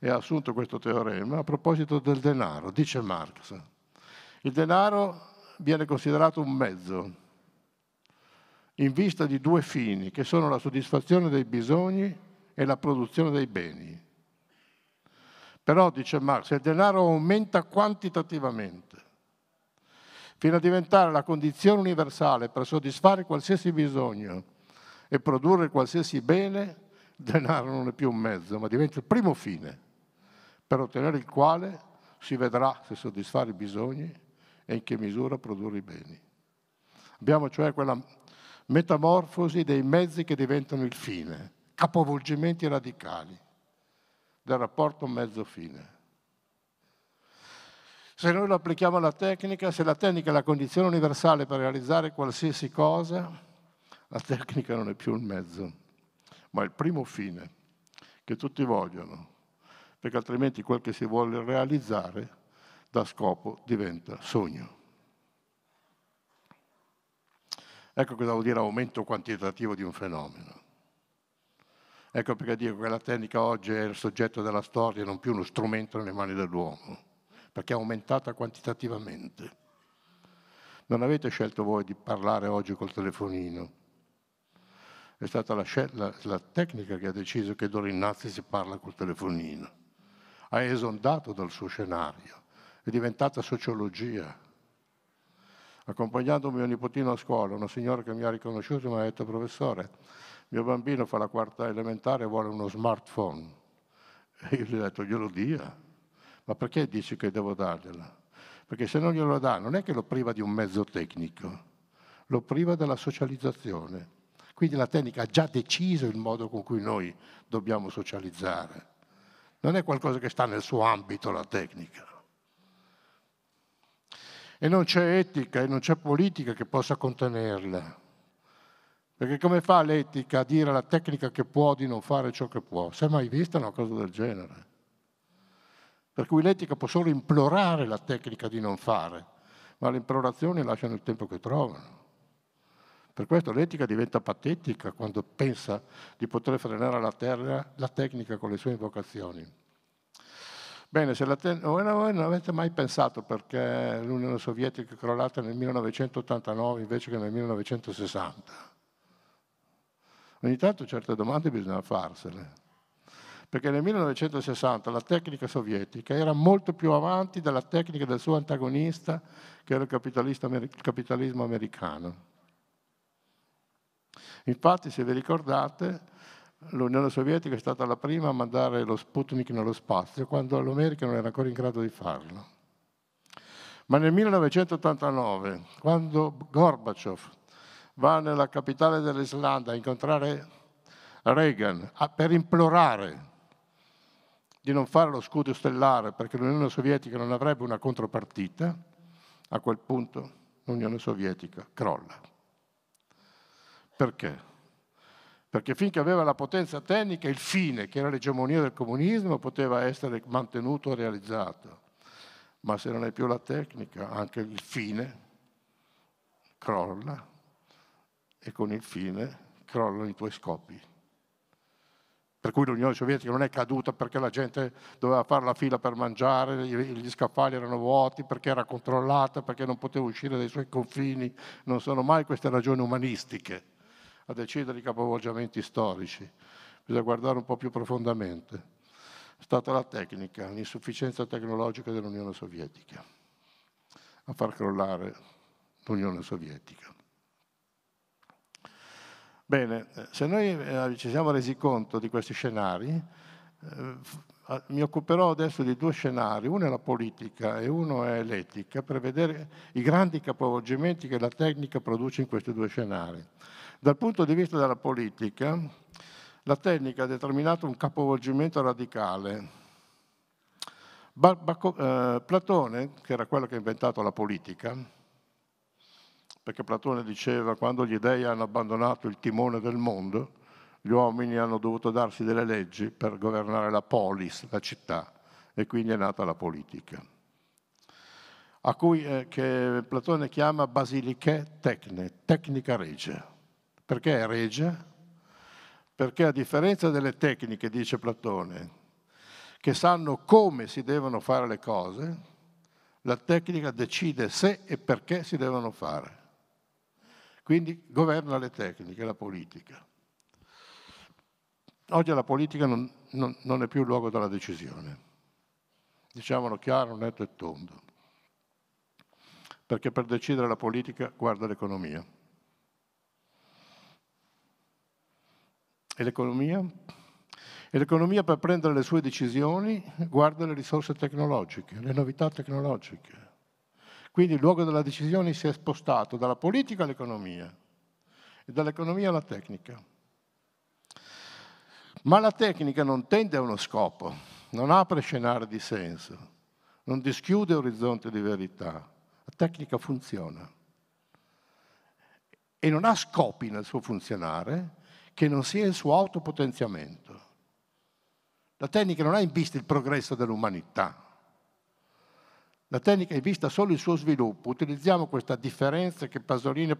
e ha assunto questo teorema a proposito del denaro. Dice Marx, il denaro viene considerato un mezzo in vista di due fini, che sono la soddisfazione dei bisogni e la produzione dei beni. Però, dice Marx, il denaro aumenta quantitativamente fino a diventare la condizione universale per soddisfare qualsiasi bisogno e produrre qualsiasi bene, il denaro non è più un mezzo, ma diventa il primo fine, per ottenere il quale si vedrà se soddisfare i bisogni e in che misura produrre i beni. Abbiamo cioè quella metamorfosi dei mezzi che diventano il fine, capovolgimenti radicali del rapporto mezzo-fine. Se noi lo applichiamo alla tecnica, se la tecnica è la condizione universale per realizzare qualsiasi cosa, la tecnica non è più il mezzo, ma il primo fine che tutti vogliono, perché altrimenti quel che si vuole realizzare da scopo diventa sogno. Ecco cosa vuol dire aumento quantitativo di un fenomeno. Ecco perché dico che la tecnica oggi è il soggetto della storia, non più uno strumento nelle mani dell'uomo perché è aumentata quantitativamente. Non avete scelto voi di parlare oggi col telefonino. È stata la, la, la tecnica che ha deciso che d'ora innanzi si parla col telefonino. Ha esondato dal suo scenario, è diventata sociologia. Accompagnando mio nipotino a scuola, una signora che mi ha riconosciuto mi ha detto, professore, mio bambino fa la quarta elementare e vuole uno smartphone. E io gli ho detto, glielo dia. Ma perché dici che devo dargliela? Perché se non glielo dà non è che lo priva di un mezzo tecnico, lo priva della socializzazione. Quindi la tecnica ha già deciso il modo con cui noi dobbiamo socializzare. Non è qualcosa che sta nel suo ambito la tecnica. E non c'è etica e non c'è politica che possa contenerla. Perché come fa l'etica a dire alla tecnica che può di non fare ciò che può? Si è mai vista una cosa del genere? Per cui l'etica può solo implorare la tecnica di non fare, ma le implorazioni lasciano il tempo che trovano. Per questo l'etica diventa patetica quando pensa di poter frenare la terra la tecnica con le sue invocazioni. Bene, se la ten- voi non avete mai pensato perché l'Unione Sovietica è crollata nel 1989 invece che nel 1960? Ogni tanto certe domande bisogna farsele. Perché nel 1960 la tecnica sovietica era molto più avanti della tecnica del suo antagonista, che era il capitalismo americano. Infatti, se vi ricordate, l'Unione Sovietica è stata la prima a mandare lo Sputnik nello spazio, quando l'America non era ancora in grado di farlo. Ma nel 1989, quando Gorbaciov va nella capitale dell'Islanda a incontrare Reagan per implorare di non fare lo scudo stellare perché l'Unione Sovietica non avrebbe una contropartita, a quel punto l'Unione Sovietica crolla. Perché? perché finché aveva la potenza tecnica il fine, che era l'egemonia del comunismo, poteva essere mantenuto o realizzato. Ma se non hai più la tecnica, anche il fine crolla e con il fine crollano i tuoi scopi. Per cui l'Unione Sovietica non è caduta perché la gente doveva fare la fila per mangiare, gli scaffali erano vuoti, perché era controllata, perché non poteva uscire dai suoi confini. Non sono mai queste ragioni umanistiche a decidere i capovolgimenti storici, bisogna guardare un po' più profondamente. È stata la tecnica, l'insufficienza tecnologica dell'Unione Sovietica a far crollare l'Unione Sovietica. Bene, se noi eh, ci siamo resi conto di questi scenari, eh, mi occuperò adesso di due scenari, uno è la politica e uno è l'etica, per vedere i grandi capovolgimenti che la tecnica produce in questi due scenari. Dal punto di vista della politica, la tecnica ha determinato un capovolgimento radicale. Ba- Baco- eh, Platone, che era quello che ha inventato la politica, perché Platone diceva quando gli dei hanno abbandonato il timone del mondo, gli uomini hanno dovuto darsi delle leggi per governare la polis, la città, e quindi è nata la politica, a cui eh, Platone chiama basiliché tecne, tecnica regia. Perché è regia? Perché a differenza delle tecniche, dice Platone, che sanno come si devono fare le cose, la tecnica decide se e perché si devono fare. Quindi governa le tecniche, la politica. Oggi la politica non, non, non è più il luogo della decisione. Diciamolo chiaro, netto e tondo. Perché per decidere la politica guarda l'economia. E l'economia? E l'economia per prendere le sue decisioni guarda le risorse tecnologiche, le novità tecnologiche. Quindi il luogo della decisione si è spostato dalla politica all'economia e dall'economia alla tecnica. Ma la tecnica non tende a uno scopo, non apre scenari di senso, non dischiude orizzonti di verità. La tecnica funziona e non ha scopi nel suo funzionare, che non sia il suo autopotenziamento. La tecnica non ha in vista il progresso dell'umanità. La tecnica in vista solo il suo sviluppo. Utilizziamo questa differenza che Pasolini a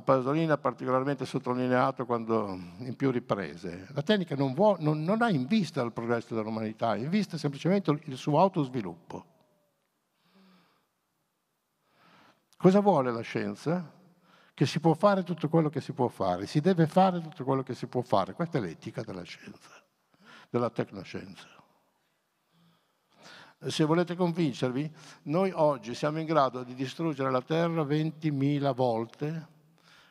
Pasolini ha particolarmente sottolineato quando, in più riprese. La tecnica non, vuole, non, non ha in vista il progresso dell'umanità, ha in vista semplicemente il suo autosviluppo. Cosa vuole la scienza? Che si può fare tutto quello che si può fare, si deve fare tutto quello che si può fare. Questa è l'etica della scienza, della tecnoscienza. Se volete convincervi, noi oggi siamo in grado di distruggere la Terra 20.000 volte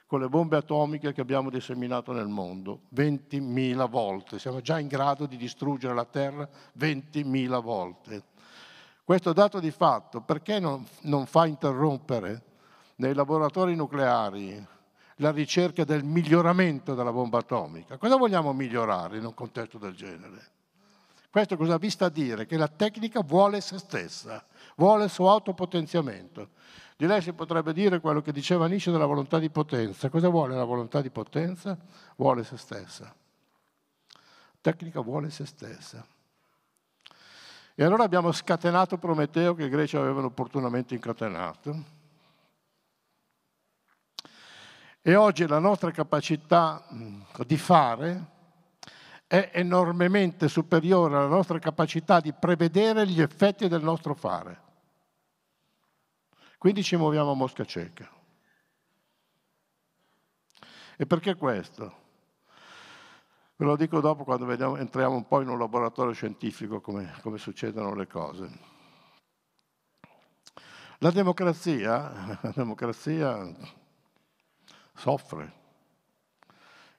con le bombe atomiche che abbiamo disseminato nel mondo. 20.000 volte. Siamo già in grado di distruggere la Terra 20.000 volte. Questo dato di fatto perché non, non fa interrompere nei laboratori nucleari la ricerca del miglioramento della bomba atomica. Cosa vogliamo migliorare in un contesto del genere? Questo cosa vi sta a dire? Che la tecnica vuole se stessa, vuole il suo autopotenziamento. Di lei si potrebbe dire quello che diceva Nietzsche della volontà di potenza. Cosa vuole la volontà di potenza? Vuole se stessa. La tecnica vuole se stessa. E allora abbiamo scatenato Prometeo che i greci avevano opportunamente incatenato E oggi la nostra capacità di fare è enormemente superiore alla nostra capacità di prevedere gli effetti del nostro fare. Quindi ci muoviamo a mosca cieca. E perché questo? Ve lo dico dopo quando vediamo, entriamo un po' in un laboratorio scientifico come, come succedono le cose. La democrazia, la democrazia soffre.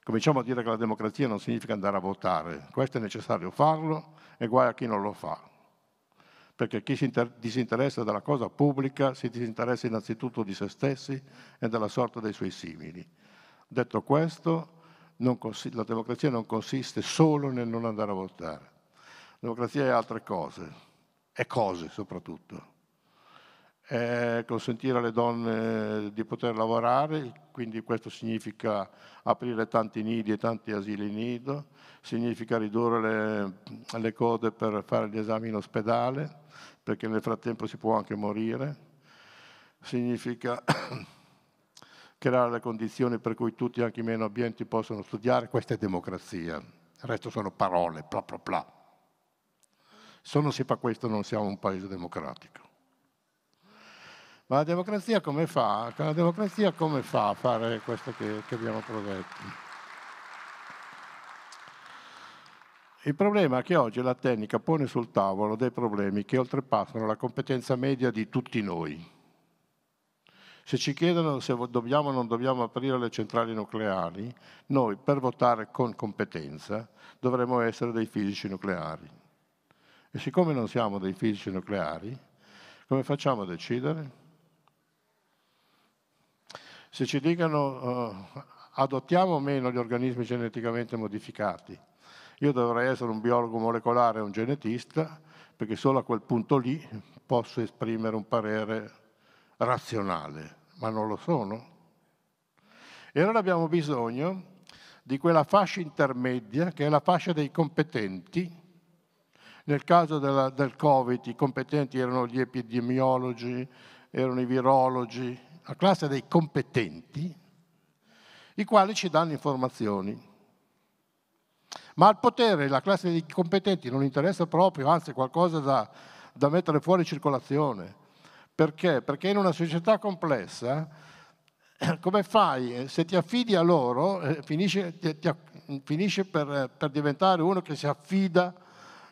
Cominciamo a dire che la democrazia non significa andare a votare, questo è necessario farlo e guai a chi non lo fa. Perché chi si disinteressa della cosa pubblica si disinteressa innanzitutto di se stessi e della sorte dei suoi simili. Detto questo, la democrazia non consiste solo nel non andare a votare. La democrazia è altre cose, è cose soprattutto. È consentire alle donne di poter lavorare, quindi questo significa aprire tanti nidi e tanti asili nido, significa ridurre le, le code per fare gli esami in ospedale, perché nel frattempo si può anche morire, significa creare le condizioni per cui tutti, anche i meno abbienti, possono studiare, questa è democrazia. Il resto sono parole, bla bla bla. Se non si fa questo non siamo un paese democratico. Ma la democrazia come fa? Democrazia come fa a fare questo che, che abbiamo prodotto? Il problema è che oggi la tecnica pone sul tavolo dei problemi che oltrepassano la competenza media di tutti noi. Se ci chiedono se dobbiamo o non dobbiamo aprire le centrali nucleari, noi per votare con competenza dovremmo essere dei fisici nucleari. E siccome non siamo dei fisici nucleari, come facciamo a decidere? Se ci dicono uh, adottiamo o meno gli organismi geneticamente modificati, io dovrei essere un biologo molecolare un genetista, perché solo a quel punto lì posso esprimere un parere razionale ma non lo sono. E allora abbiamo bisogno di quella fascia intermedia che è la fascia dei competenti. Nel caso della, del Covid i competenti erano gli epidemiologi, erano i virologi, la classe dei competenti, i quali ci danno informazioni. Ma al potere la classe dei competenti non interessa proprio, anzi qualcosa da, da mettere fuori circolazione. Perché? Perché in una società complessa, come fai? Se ti affidi a loro, eh, finisce, ti, ti, finisce per, per, diventare uno che si affida,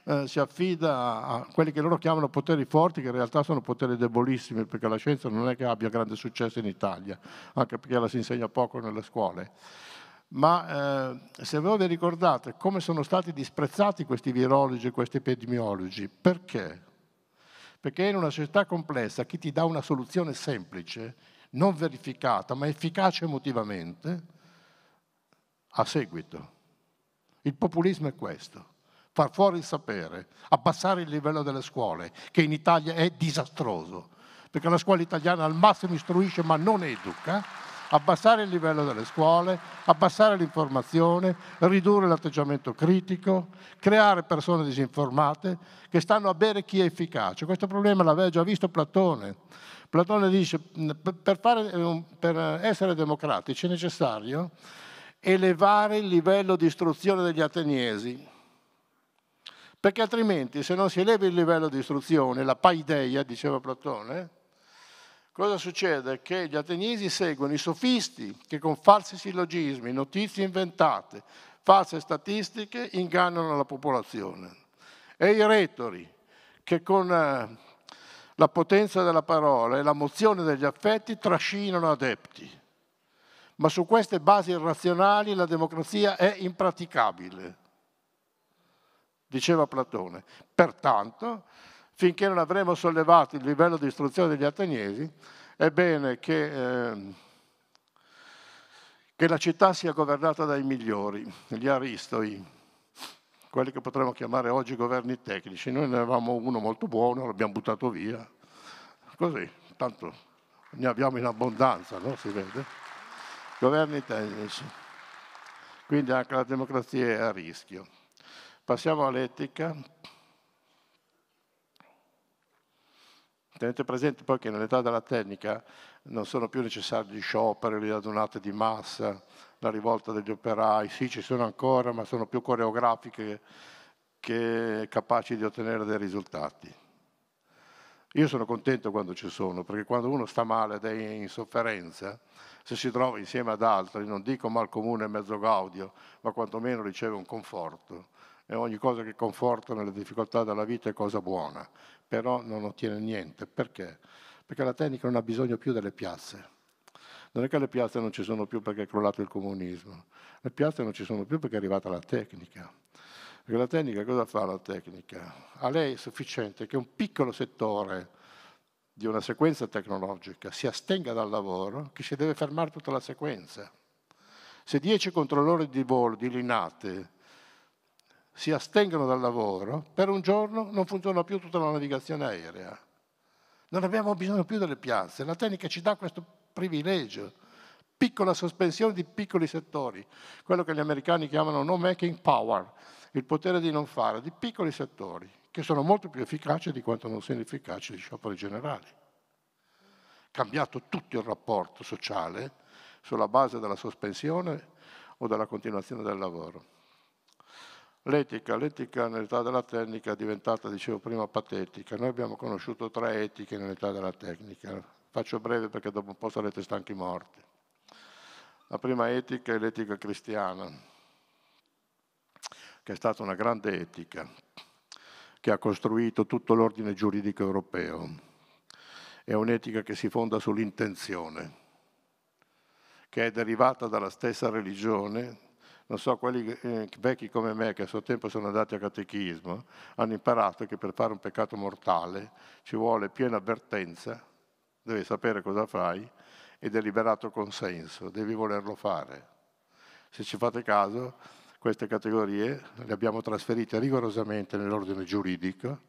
eh, si affida a quelli che loro chiamano poteri forti, che in realtà sono poteri debolissimi, perché la scienza non è che abbia grande successo in Italia, anche perché la si insegna poco nelle scuole. Ma eh, se voi vi ricordate come sono stati disprezzati questi virologi, questi epidemiologi, perché? Perché in una società complessa chi ti dà una soluzione semplice, non verificata, ma efficace emotivamente, ha seguito. Il populismo è questo, far fuori il sapere, abbassare il livello delle scuole, che in Italia è disastroso, perché la scuola italiana al massimo istruisce ma non educa, abbassare il livello delle scuole, abbassare l'informazione, ridurre l'atteggiamento critico, creare persone disinformate che stanno a bere chi è efficace. Questo problema l'aveva già visto Platone. Platone dice per, fare, per essere democratici è necessario elevare il livello di istruzione degli ateniesi, perché altrimenti se non si eleva il livello di istruzione, la paideia, diceva Platone, Cosa succede? Che gli ateniesi seguono i sofisti che con falsi sillogismi, notizie inventate, false statistiche ingannano la popolazione e i retori che con eh, la potenza della parola e la mozione degli affetti trascinano adepti. Ma su queste basi irrazionali la democrazia è impraticabile, diceva Platone. Pertanto, finché non avremo sollevato il livello di istruzione degli ateniesi, è bene che, eh, che la città sia governata dai migliori, gli aristoi, quelli che potremmo chiamare oggi governi tecnici. Noi ne avevamo uno molto buono, l'abbiamo buttato via. Così, tanto ne abbiamo in abbondanza, no? Si vede? Governi tecnici. Quindi anche la democrazia è a rischio. Passiamo all'etica. Tenete presente poi che nell'età della tecnica non sono più necessari gli scioperi, le adunate di massa, la rivolta degli operai, sì ci sono ancora, ma sono più coreografiche che capaci di ottenere dei risultati. Io sono contento quando ci sono, perché quando uno sta male ed è in sofferenza, se si trova insieme ad altri, non dico mal comune e mezzo gaudio, ma quantomeno riceve un conforto. E ogni cosa che conforta nelle difficoltà della vita è cosa buona, però non ottiene niente. Perché? Perché la tecnica non ha bisogno più delle piazze. Non è che le piazze non ci sono più perché è crollato il comunismo, le piazze non ci sono più perché è arrivata la tecnica. Perché la tecnica cosa fa la tecnica? A lei è sufficiente che un piccolo settore di una sequenza tecnologica si astenga dal lavoro, che si deve fermare tutta la sequenza. Se dieci controllori di volo di Linate si astengono dal lavoro, per un giorno non funziona più tutta la navigazione aerea. Non abbiamo bisogno più delle piazze, la tecnica ci dà questo privilegio, piccola sospensione di piccoli settori, quello che gli americani chiamano no making power, il potere di non fare, di piccoli settori, che sono molto più efficaci di quanto non siano efficaci gli scioperi generali. Cambiato tutto il rapporto sociale sulla base della sospensione o della continuazione del lavoro. L'etica, l'etica nell'età della tecnica è diventata, dicevo prima, patetica. Noi abbiamo conosciuto tre etiche nell'età della tecnica. Faccio breve perché dopo un po' sarete stanchi morti. La prima etica è l'etica cristiana, che è stata una grande etica, che ha costruito tutto l'ordine giuridico europeo. È un'etica che si fonda sull'intenzione, che è derivata dalla stessa religione. Non so, quelli eh, vecchi come me che a suo tempo sono andati a catechismo, hanno imparato che per fare un peccato mortale ci vuole piena avvertenza, devi sapere cosa fai, e deliberato consenso, devi volerlo fare. Se ci fate caso, queste categorie le abbiamo trasferite rigorosamente nell'ordine giuridico,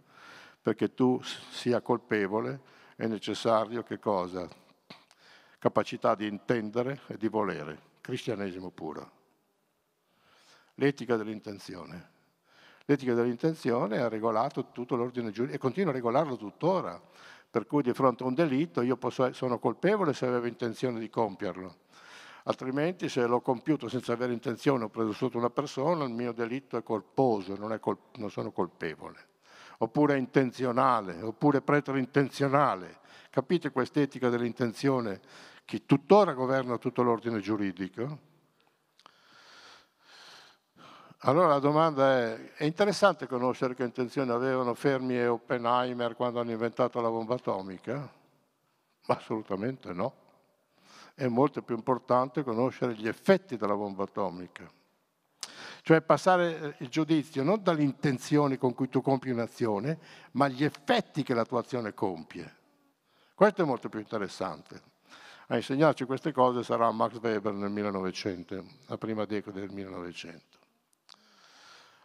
perché tu sia colpevole è necessario che cosa? Capacità di intendere e di volere, cristianesimo puro. L'etica dell'intenzione. L'etica dell'intenzione ha regolato tutto l'ordine giuridico e continua a regolarlo tuttora, per cui di fronte a un delitto io posso, sono colpevole se avevo intenzione di compierlo altrimenti se l'ho compiuto senza avere intenzione, ho preso sotto una persona, il mio delitto è colposo, non, è col- non sono colpevole. Oppure è intenzionale, oppure preterintenzionale. Capite quest'etica dell'intenzione che tuttora governa tutto l'ordine giuridico? Allora la domanda è, è interessante conoscere che intenzioni avevano Fermi e Oppenheimer quando hanno inventato la bomba atomica? Assolutamente no è molto più importante conoscere gli effetti della bomba atomica. Cioè passare il giudizio non dalle intenzioni con cui tu compi un'azione, ma agli effetti che la tua azione compie. Questo è molto più interessante. A insegnarci queste cose sarà Max Weber nel 1900, la prima decade del 1900.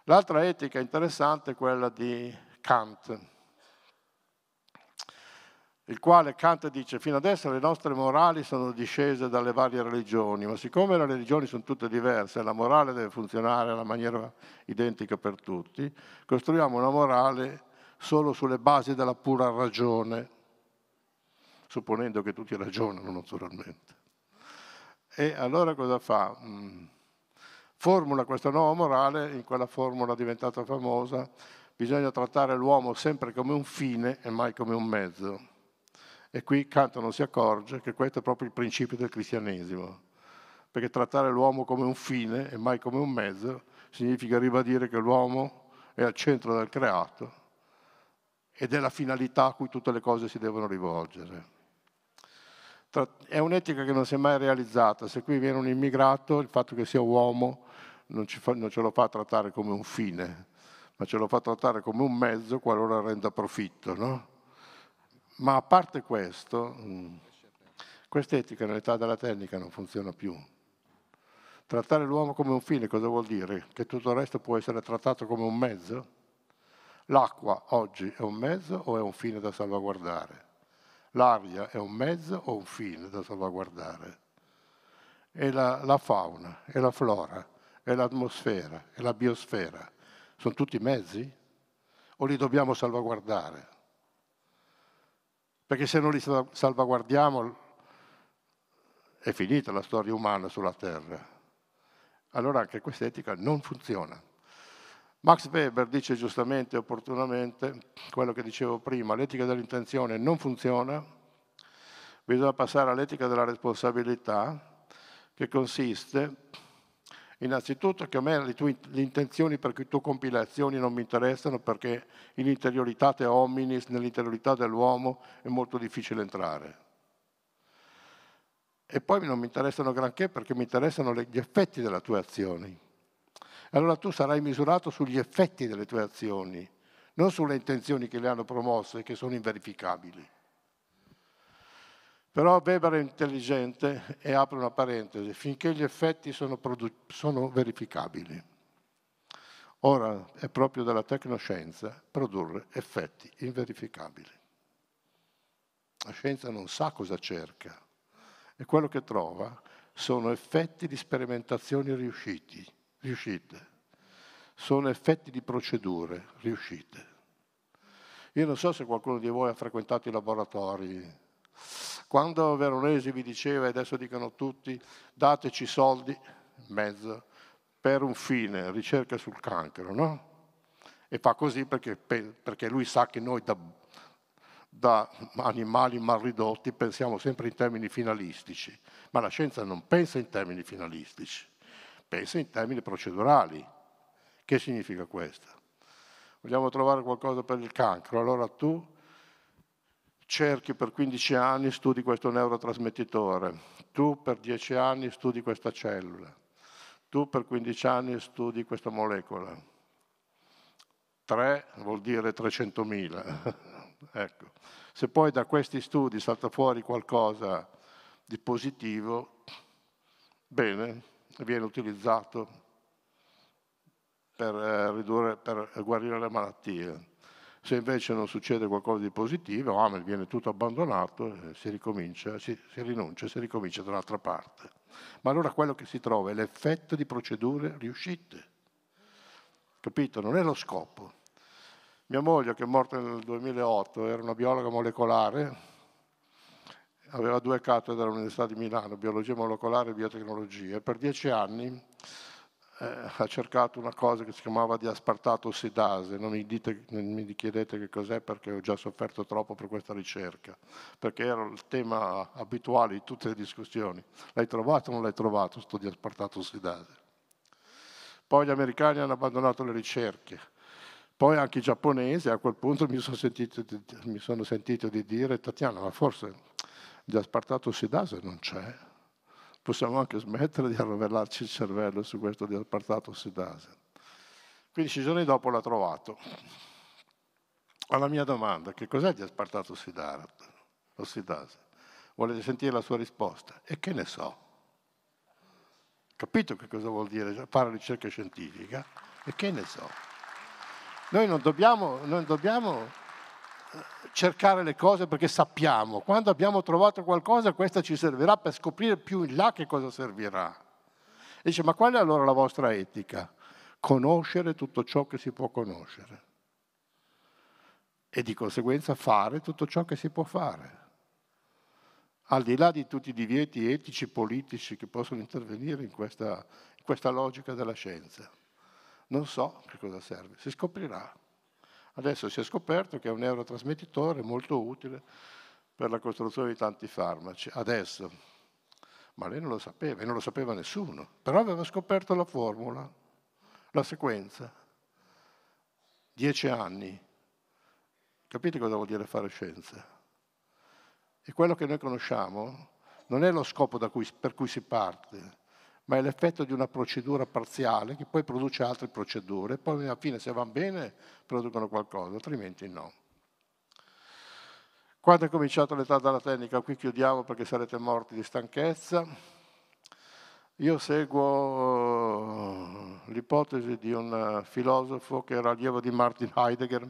L'altra etica interessante è quella di Kant, il quale Kant dice fino adesso le nostre morali sono discese dalle varie religioni, ma siccome le religioni sono tutte diverse e la morale deve funzionare alla maniera identica per tutti, costruiamo una morale solo sulle basi della pura ragione, supponendo che tutti ragionano naturalmente. E allora cosa fa? Formula questa nuova morale, in quella formula diventata famosa, bisogna trattare l'uomo sempre come un fine e mai come un mezzo. E qui Kant non si accorge che questo è proprio il principio del cristianesimo, perché trattare l'uomo come un fine e mai come un mezzo significa ribadire che l'uomo è al centro del creato ed è la finalità a cui tutte le cose si devono rivolgere. È un'etica che non si è mai realizzata. Se qui viene un immigrato, il fatto che sia uomo non, fa, non ce lo fa trattare come un fine, ma ce lo fa trattare come un mezzo qualora renda profitto. No? Ma a parte questo, mm, quest'etica nell'età della tecnica non funziona più. Trattare l'uomo come un fine cosa vuol dire? Che tutto il resto può essere trattato come un mezzo? L'acqua oggi è un mezzo o è un fine da salvaguardare? L'aria è un mezzo o un fine da salvaguardare? E la, la fauna, e la flora, e l'atmosfera, e la biosfera, sono tutti mezzi? O li dobbiamo salvaguardare? perché se non li salvaguardiamo è finita la storia umana sulla Terra. allora anche questa etica non funziona. Max Weber dice giustamente e opportunamente quello che dicevo prima, l'etica dell'intenzione non funziona, bisogna passare all'etica della responsabilità, che consiste innanzitutto che a me le, tue, le intenzioni per cui tu compi le azioni non mi interessano perché in interioritate hominis, nell'interiorità dell'uomo, è molto difficile entrare. E poi non mi interessano granché perché mi interessano gli effetti delle tue azioni. Allora tu sarai misurato sugli effetti delle tue azioni, non sulle intenzioni che le hanno promosse e che sono inverificabili. Però Weber è intelligente e apre una parentesi, finché gli effetti sono, sono verificabili. Ora è proprio della tecnoscienza produrre effetti inverificabili. La scienza non sa cosa cerca e quello che trova sono effetti di sperimentazioni riusciti, riuscite, sono effetti di procedure riuscite. Io non so se qualcuno di voi ha frequentato i laboratori quando Veronesi vi diceva, e adesso dicono tutti, dateci soldi, in mezzo, per un fine, ricerca sul cancro, no? E fa così perché, perché lui sa che noi da, da animali mal ridotti pensiamo sempre in termini finalistici, ma la scienza non pensa in termini finalistici, pensa in termini procedurali. Che significa questo? Vogliamo trovare qualcosa per il cancro, allora tu cerchi per 15 anni, studi questo neurotrasmettitore, tu per 10 anni studi questa cellula, tu per 15 anni studi questa molecola. 3 vuol dire 300.000. ecco. Se poi da questi studi salta fuori qualcosa di positivo, bene, viene utilizzato per, eh, ridurre, per guarire le malattie. Se invece non succede qualcosa di positivo, Amel viene tutto abbandonato, e si ricomincia, si, si rinuncia, si ricomincia da un'altra parte. Ma allora quello che si trova è l'effetto di procedure riuscite. Capito? Non è lo scopo. Mia moglie, che è morta nel 2008, era una biologa molecolare, aveva due cattedre all'Università di Milano, biologia molecolare e biotecnologia, e per dieci anni eh, ha cercato una cosa che si chiamava di aspartato ossidase, non mi, dite, non mi chiedete che cos'è perché ho già sofferto troppo per questa ricerca, perché era il tema abituale di tutte le discussioni. L'hai trovato o non l'hai trovato, sto di aspartato ossidase? Poi gli americani hanno abbandonato le ricerche, poi anche i giapponesi, a quel punto mi sono sentito mi sono sentito di dire, Tatiana, ma forse di aspartato ossidase non c'è possiamo anche smettere di arrovellarci il cervello su questo di apartato ossidase. 15 giorni dopo l'ha trovato. Alla mia domanda, che cos'è di aspartato ossidase? Volete sentire la sua risposta? E che ne so? Capito che cosa vuol dire fare ricerca scientifica? E che ne so? Noi non dobbiamo, non dobbiamo cercare le cose perché sappiamo, quando abbiamo trovato qualcosa questa ci servirà per scoprire più in là che cosa servirà. E dice, ma qual è allora la vostra etica? Conoscere tutto ciò che si può conoscere e di conseguenza fare tutto ciò che si può fare. Al di là di tutti i divieti etici, politici che possono intervenire in questa, in questa logica della scienza. Non so che cosa serve, si scoprirà. Adesso si è scoperto che è un neurotrasmettitore molto utile per la costruzione di tanti farmaci. Adesso, ma lei non lo sapeva e non lo sapeva nessuno, però aveva scoperto la formula, la sequenza. Dieci anni. Capite cosa vuol dire fare scienza? E quello che noi conosciamo non è lo scopo cui, per cui si parte, ma è l'effetto di una procedura parziale che poi produce altre procedure, poi alla fine se vanno bene producono qualcosa, altrimenti no. Quando è cominciato l'età della tecnica, qui chiudiamo perché sarete morti di stanchezza, io seguo l'ipotesi di un filosofo che era allievo di Martin Heidegger,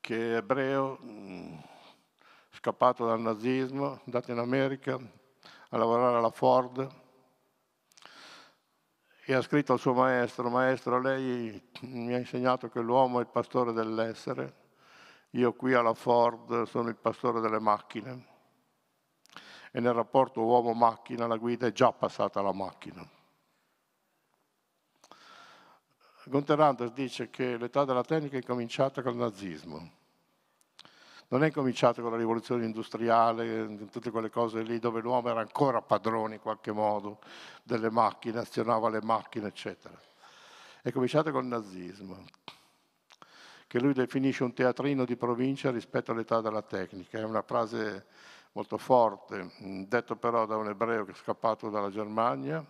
che è ebreo, scappato dal nazismo, andato in America, a lavorare alla Ford e ha scritto al suo maestro, maestro lei mi ha insegnato che l'uomo è il pastore dell'essere, io qui alla Ford sono il pastore delle macchine. e nel rapporto uomo-macchina la guida è già passata alla macchina. Gunther Anders dice che l'età della tecnica è cominciata col nazismo. Non è cominciata con la rivoluzione industriale, tutte quelle cose lì dove l'uomo era ancora padrone in qualche modo delle macchine, azionava le macchine, eccetera. È cominciata col nazismo che lui definisce un teatrino di provincia rispetto all'età della tecnica. È una frase molto forte, detto però da un ebreo che è scappato dalla Germania.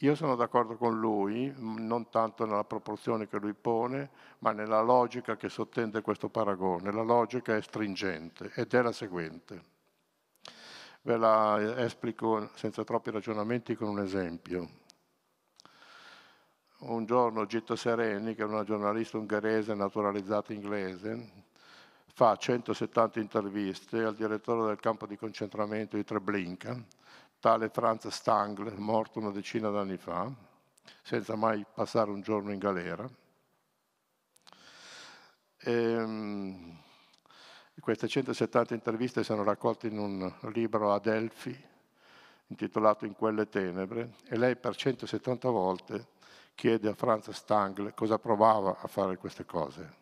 Io sono d'accordo con lui, non tanto nella proporzione che lui pone, ma nella logica che sottende questo paragone. La logica è stringente ed è la seguente. Ve la esplico senza troppi ragionamenti con un esempio un giorno Gitto Sereni, che è una giornalista ungherese naturalizzata inglese, fa 170 interviste al direttore del campo di concentramento di Treblinka, tale Franz Stangl, morto una decina d'anni fa, senza mai passare un giorno in galera. E, um, queste 170 interviste sono raccolte in un libro a Delphi intitolato In quelle tenebre e lei per 170 volte chiede a Franz Stangl cosa provava a fare queste cose.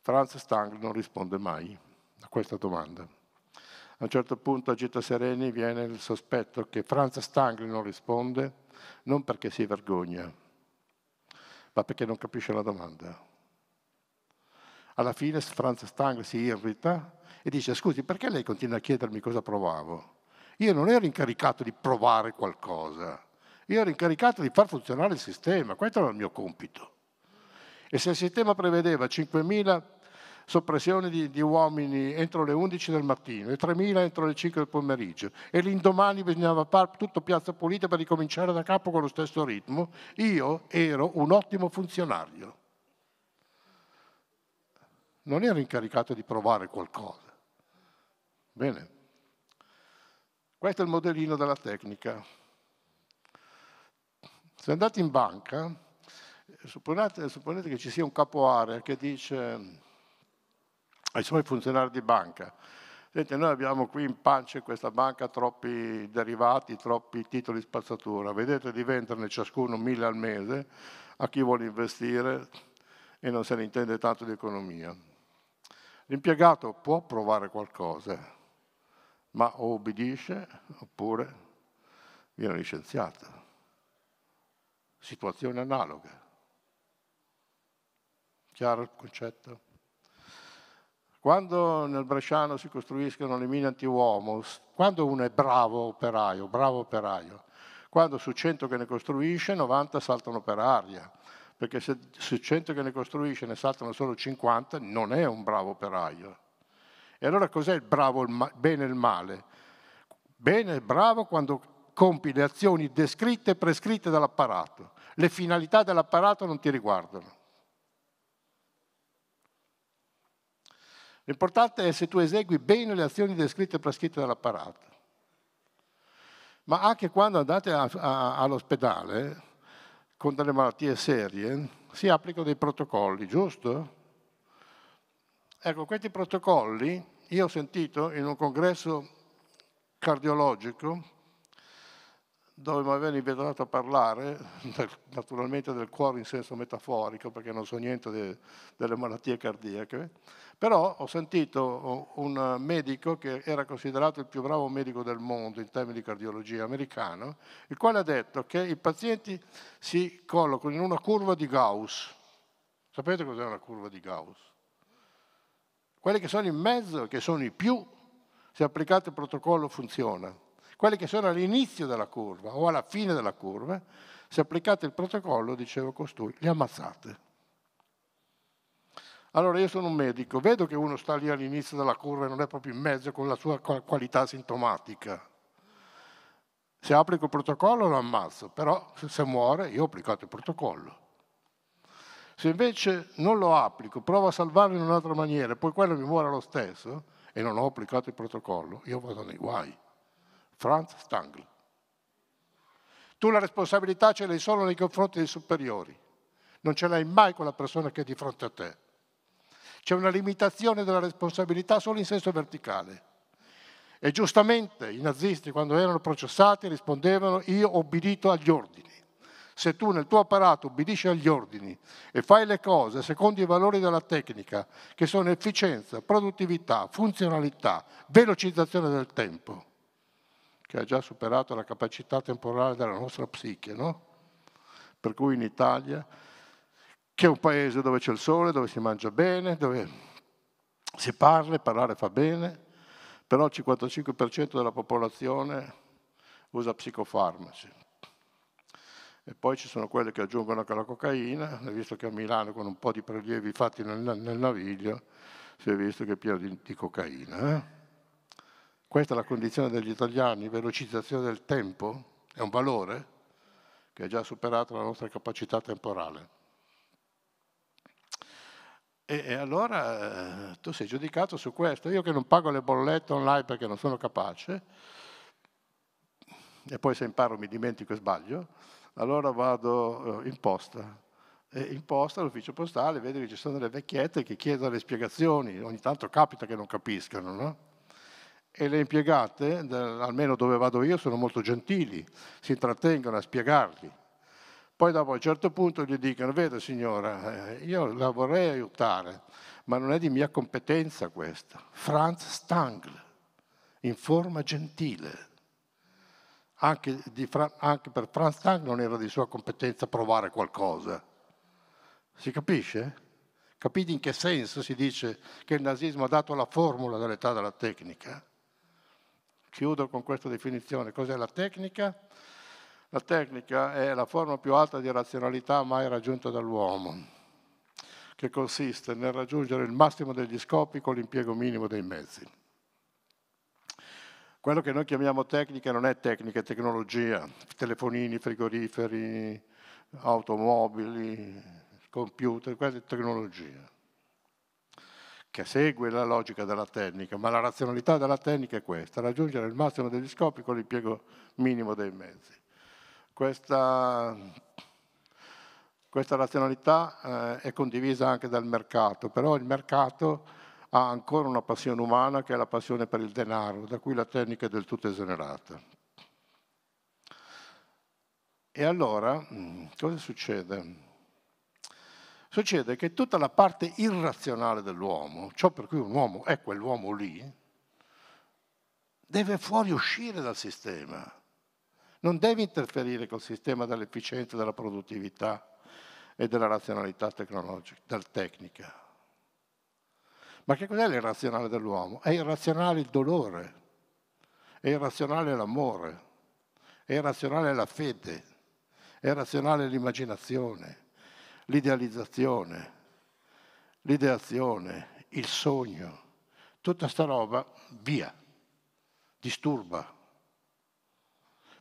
Franz Stangl non risponde mai a questa domanda. A un certo punto a Gita Sereni viene il sospetto che Franz Stangl non risponde non perché si vergogna, ma perché non capisce la domanda. Alla fine Franz Stangl si irrita e dice scusi perché lei continua a chiedermi cosa provavo? Io non ero incaricato di provare qualcosa, io ero incaricato di far funzionare il sistema, questo era il mio compito. E se il sistema prevedeva 5.000 soppressioni di, di, uomini entro le 11 del mattino e 3.000 entro le 5 del pomeriggio e l'indomani bisognava fare tutto piazza pulita per ricominciare da capo con lo stesso ritmo, io ero un ottimo funzionario. Non ero incaricato di provare qualcosa. Bene. Questo è il modellino della tecnica. Se andate in banca, supponete, supponete che ci sia un capo area che dice ai suoi funzionari di banca, Senti, noi abbiamo qui in pancia in questa banca troppi derivati, troppi titoli spazzatura, vedete di venderne ciascuno mille al mese a chi vuole investire e non se ne intende tanto di economia. L'impiegato può provare qualcosa, ma o obbedisce oppure viene licenziato situazione analoga. Chiaro il concetto? Quando nel Bresciano si costruiscono le mine anti-uomo, quando uno è bravo operaio, bravo operaio, quando su 100 che ne costruisce 90 saltano per aria, perché se su 100 che ne costruisce ne saltano solo 50 non è un bravo operaio. E allora cos'è il bravo, il bene e il male? Bene e bravo quando compi le azioni descritte e prescritte dall'apparato. Le finalità dell'apparato non ti riguardano. L'importante è se tu esegui bene le azioni descritte e prescritte dall'apparato. Ma anche quando andate a, a, all'ospedale con delle malattie serie, si applicano dei protocolli, giusto? Ecco, questi protocolli io ho sentito in un congresso cardiologico dove mi avevano invitato a parlare, naturalmente del cuore in senso metaforico, perché non so niente de, delle malattie cardiache, però ho sentito un medico che era considerato il più bravo medico del mondo in termini di cardiologia americano, il quale ha detto che i pazienti si collocano in una curva di Gauss. Sapete cos'è una curva di Gauss? Quelli che sono in mezzo, che sono i più, se applicate il protocollo funziona quelli che sono all'inizio della curva o alla fine della curva, se applicate il protocollo, dicevo costui, li ammazzate. Allora io sono un medico, vedo che uno sta lì all'inizio della curva e non è proprio in mezzo con la sua qualità sintomatica. Se applico il protocollo lo ammazzo, però se muore io ho applicato il protocollo. Se invece non lo applico, provo a salvarlo in un'altra maniera, poi quello mi muore lo stesso e non ho applicato il protocollo, io vado nei guai. Franz Stangl. Tu la responsabilità ce l'hai solo nei confronti dei superiori, non ce l'hai mai con la persona che è di fronte a te. C'è una limitazione della responsabilità solo in senso verticale. E giustamente i nazisti quando erano processati rispondevano io ho obbedito agli ordini. Se tu nel tuo apparato obbedisci agli ordini e fai le cose secondo i valori della tecnica, che sono efficienza, produttività, funzionalità, velocizzazione del tempo, che ha già superato la capacità temporale della nostra psiche, no? Per cui in Italia, che è un paese dove c'è il sole, dove si mangia bene, dove si parla, parlare fa bene, però il 55% della popolazione usa psicofarmaci. E poi ci sono quelle che aggiungono anche la cocaina, visto che a Milano con un po' di prelievi fatti nel, nel naviglio si è visto che è pieno di, di cocaina. Eh? Questa è la condizione degli italiani, velocizzazione del tempo, è un valore che ha già superato la nostra capacità temporale. E, e allora eh, tu sei giudicato su questo. Io che non pago le bollette online perché non sono capace, e poi se imparo mi dimentico e sbaglio, allora vado eh, in posta. E in posta, all'ufficio postale, vedo che ci sono delle vecchiette che chiedono le spiegazioni, ogni tanto capita che non capiscano, no? E le impiegate, almeno dove vado io, sono molto gentili, si intrattengono a spiegargli. Poi dopo a un certo punto gli dicono, vede signora, eh, io la vorrei aiutare, ma non è di mia competenza questa. Franz Stangl, in forma gentile anche, di, anche per Franz Tang non era di sua competenza provare qualcosa. Si capisce? Capite in che senso si dice che il nazismo ha dato la formula dell'età della tecnica? Chiudo con questa definizione. Cos'è la tecnica? La tecnica è la forma più alta di razionalità mai raggiunta dall'uomo, che consiste nel raggiungere il massimo degli scopi con l'impiego minimo dei mezzi. Quello che noi chiamiamo tecnica non è tecnica, è tecnologia, telefonini, frigoriferi, automobili, computer, quella è tecnologia, che segue la logica della tecnica, ma la razionalità della tecnica è questa, raggiungere il massimo degli scopi con l'impiego minimo dei mezzi. Questa, questa razionalità eh, è condivisa anche dal mercato, però il mercato ha ancora una passione umana che è la passione per il denaro, da cui la tecnica è del tutto esonerata. E allora mm, cosa succede? Succede che tutta la parte irrazionale dell'uomo, ciò per cui un uomo è quell'uomo lì, deve fuoriuscire dal sistema, non deve interferire col sistema dell'efficienza, della produttività e della razionalità tecnologica, della tecnica. Ma che cos'è l'irrazionale dell'uomo? È irrazionale il dolore, è irrazionale l'amore, è irrazionale la fede, è irrazionale l'immaginazione, l'idealizzazione, l'ideazione, il sogno. Tutta sta roba, via, disturba.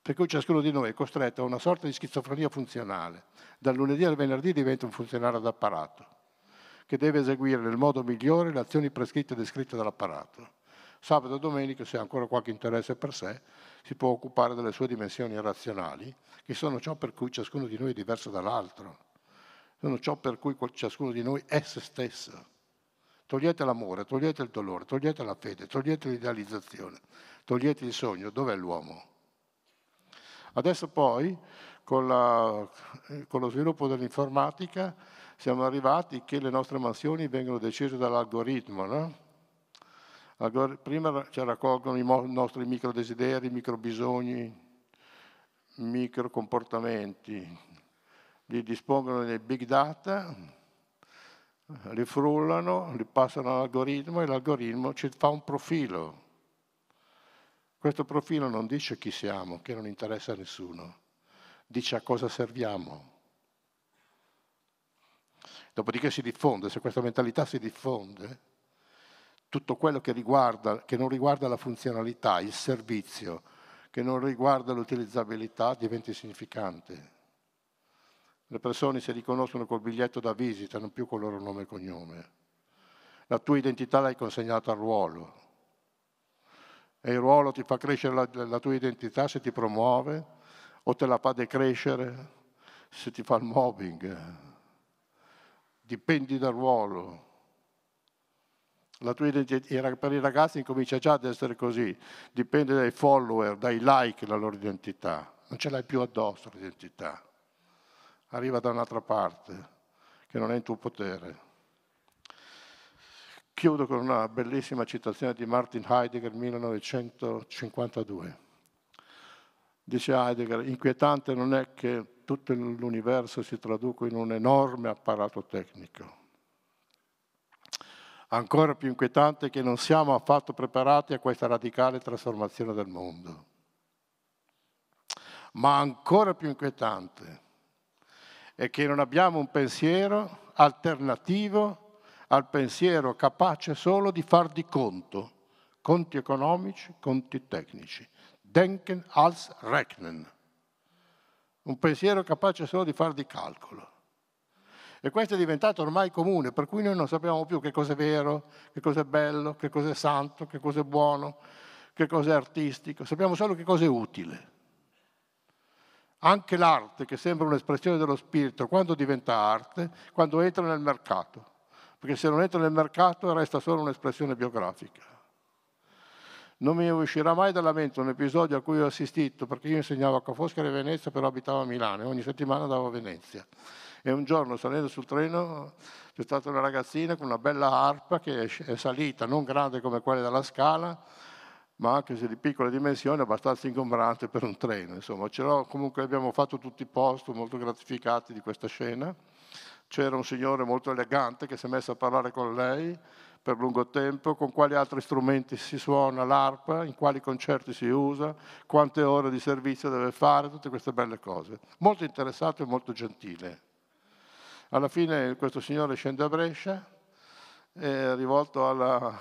Per cui ciascuno di noi è costretto a una sorta di schizofrenia funzionale. Dal lunedì al venerdì diventa un funzionario d'apparato che deve eseguire nel modo migliore le azioni prescritte e descritte dall'apparato. Sabato e domenica, se ha ancora qualche interesse per sé, si può occupare delle sue dimensioni razionali, che sono ciò per cui ciascuno di noi è diverso dall'altro, sono ciò per cui ciascuno di noi è se stesso. Togliete l'amore, togliete il dolore, togliete la fede, togliete l'idealizzazione, togliete il sogno, dov'è l'uomo? Adesso poi, con, la, con lo sviluppo dell'informatica, siamo arrivati che le nostre mansioni vengono decise dall'algoritmo. No? Prima ci raccolgono i nostri micro desideri, micro bisogni, micro comportamenti, li dispongono nei big data, li frullano, li passano all'algoritmo e l'algoritmo ci fa un profilo. Questo profilo non dice chi siamo, che non interessa a nessuno, dice a cosa serviamo. Dopodiché si diffonde, se questa mentalità si diffonde, tutto quello che, riguarda, che non riguarda la funzionalità, il servizio, che non riguarda l'utilizzabilità diventa insignificante. Le persone si riconoscono col biglietto da visita, non più con il loro nome e cognome. La tua identità l'hai consegnata al ruolo. E il ruolo ti fa crescere la, la tua identità se ti promuove o te la fa decrescere se ti fa il mobbing dipendi dal ruolo. La tua identità, per i ragazzi incomincia già ad essere così, dipende dai follower, dai like la loro identità, non ce l'hai più addosso l'identità, arriva da un'altra parte che non è in tuo potere. Chiudo con una bellissima citazione di Martin Heidegger 1952. Dice Heidegger, inquietante non è che tutto l'universo si traduca in un enorme apparato tecnico. Ancora più inquietante è che non siamo affatto preparati a questa radicale trasformazione del mondo. Ma ancora più inquietante è che non abbiamo un pensiero alternativo al pensiero capace solo di far di conto, conti economici, conti tecnici. Denken als Rechnen. Un pensiero capace solo di far di calcolo. E questo è diventato ormai comune, per cui noi non sappiamo più che cosa è vero, che cosa è bello, che cosa è santo, che cosa è buono, che cosa è artistico, sappiamo solo che cosa è utile. Anche l'arte, che sembra un'espressione dello spirito, quando diventa arte? Quando entra nel mercato. Perché se non entra nel mercato resta solo un'espressione biografica. Non mi uscirà mai dalla mente un episodio a cui ho assistito, perché io insegnavo a Ca' Foscari e Venezia, però abitavo a Milano e ogni settimana andavo a Venezia. E un giorno salendo sul treno c'è stata una ragazzina con una bella arpa che è salita, non grande come quella della scala, ma anche se di piccole dimensioni, abbastanza ingombrante per un treno. Insomma, comunque abbiamo fatto tutti posto, molto gratificati di questa scena. C'era un signore molto elegante che si è messo a parlare con lei per lungo tempo, con quali altri strumenti si suona l'arpa, in quali concerti si usa, quante ore di servizio deve fare, tutte queste belle cose. Molto interessato e molto gentile. Alla fine questo signore scende a Brescia, è rivolto alla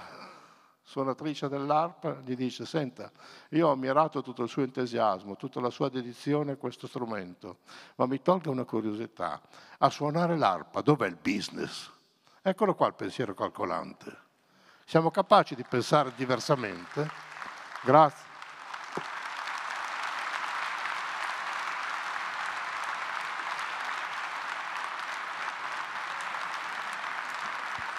suonatrice dell'arpa, gli dice, senta, io ho ammirato tutto il suo entusiasmo, tutta la sua dedizione a questo strumento, ma mi tolga una curiosità, a suonare l'arpa dov'è il business? Eccolo qua il pensiero calcolante. Siamo capaci di pensare diversamente? Grazie.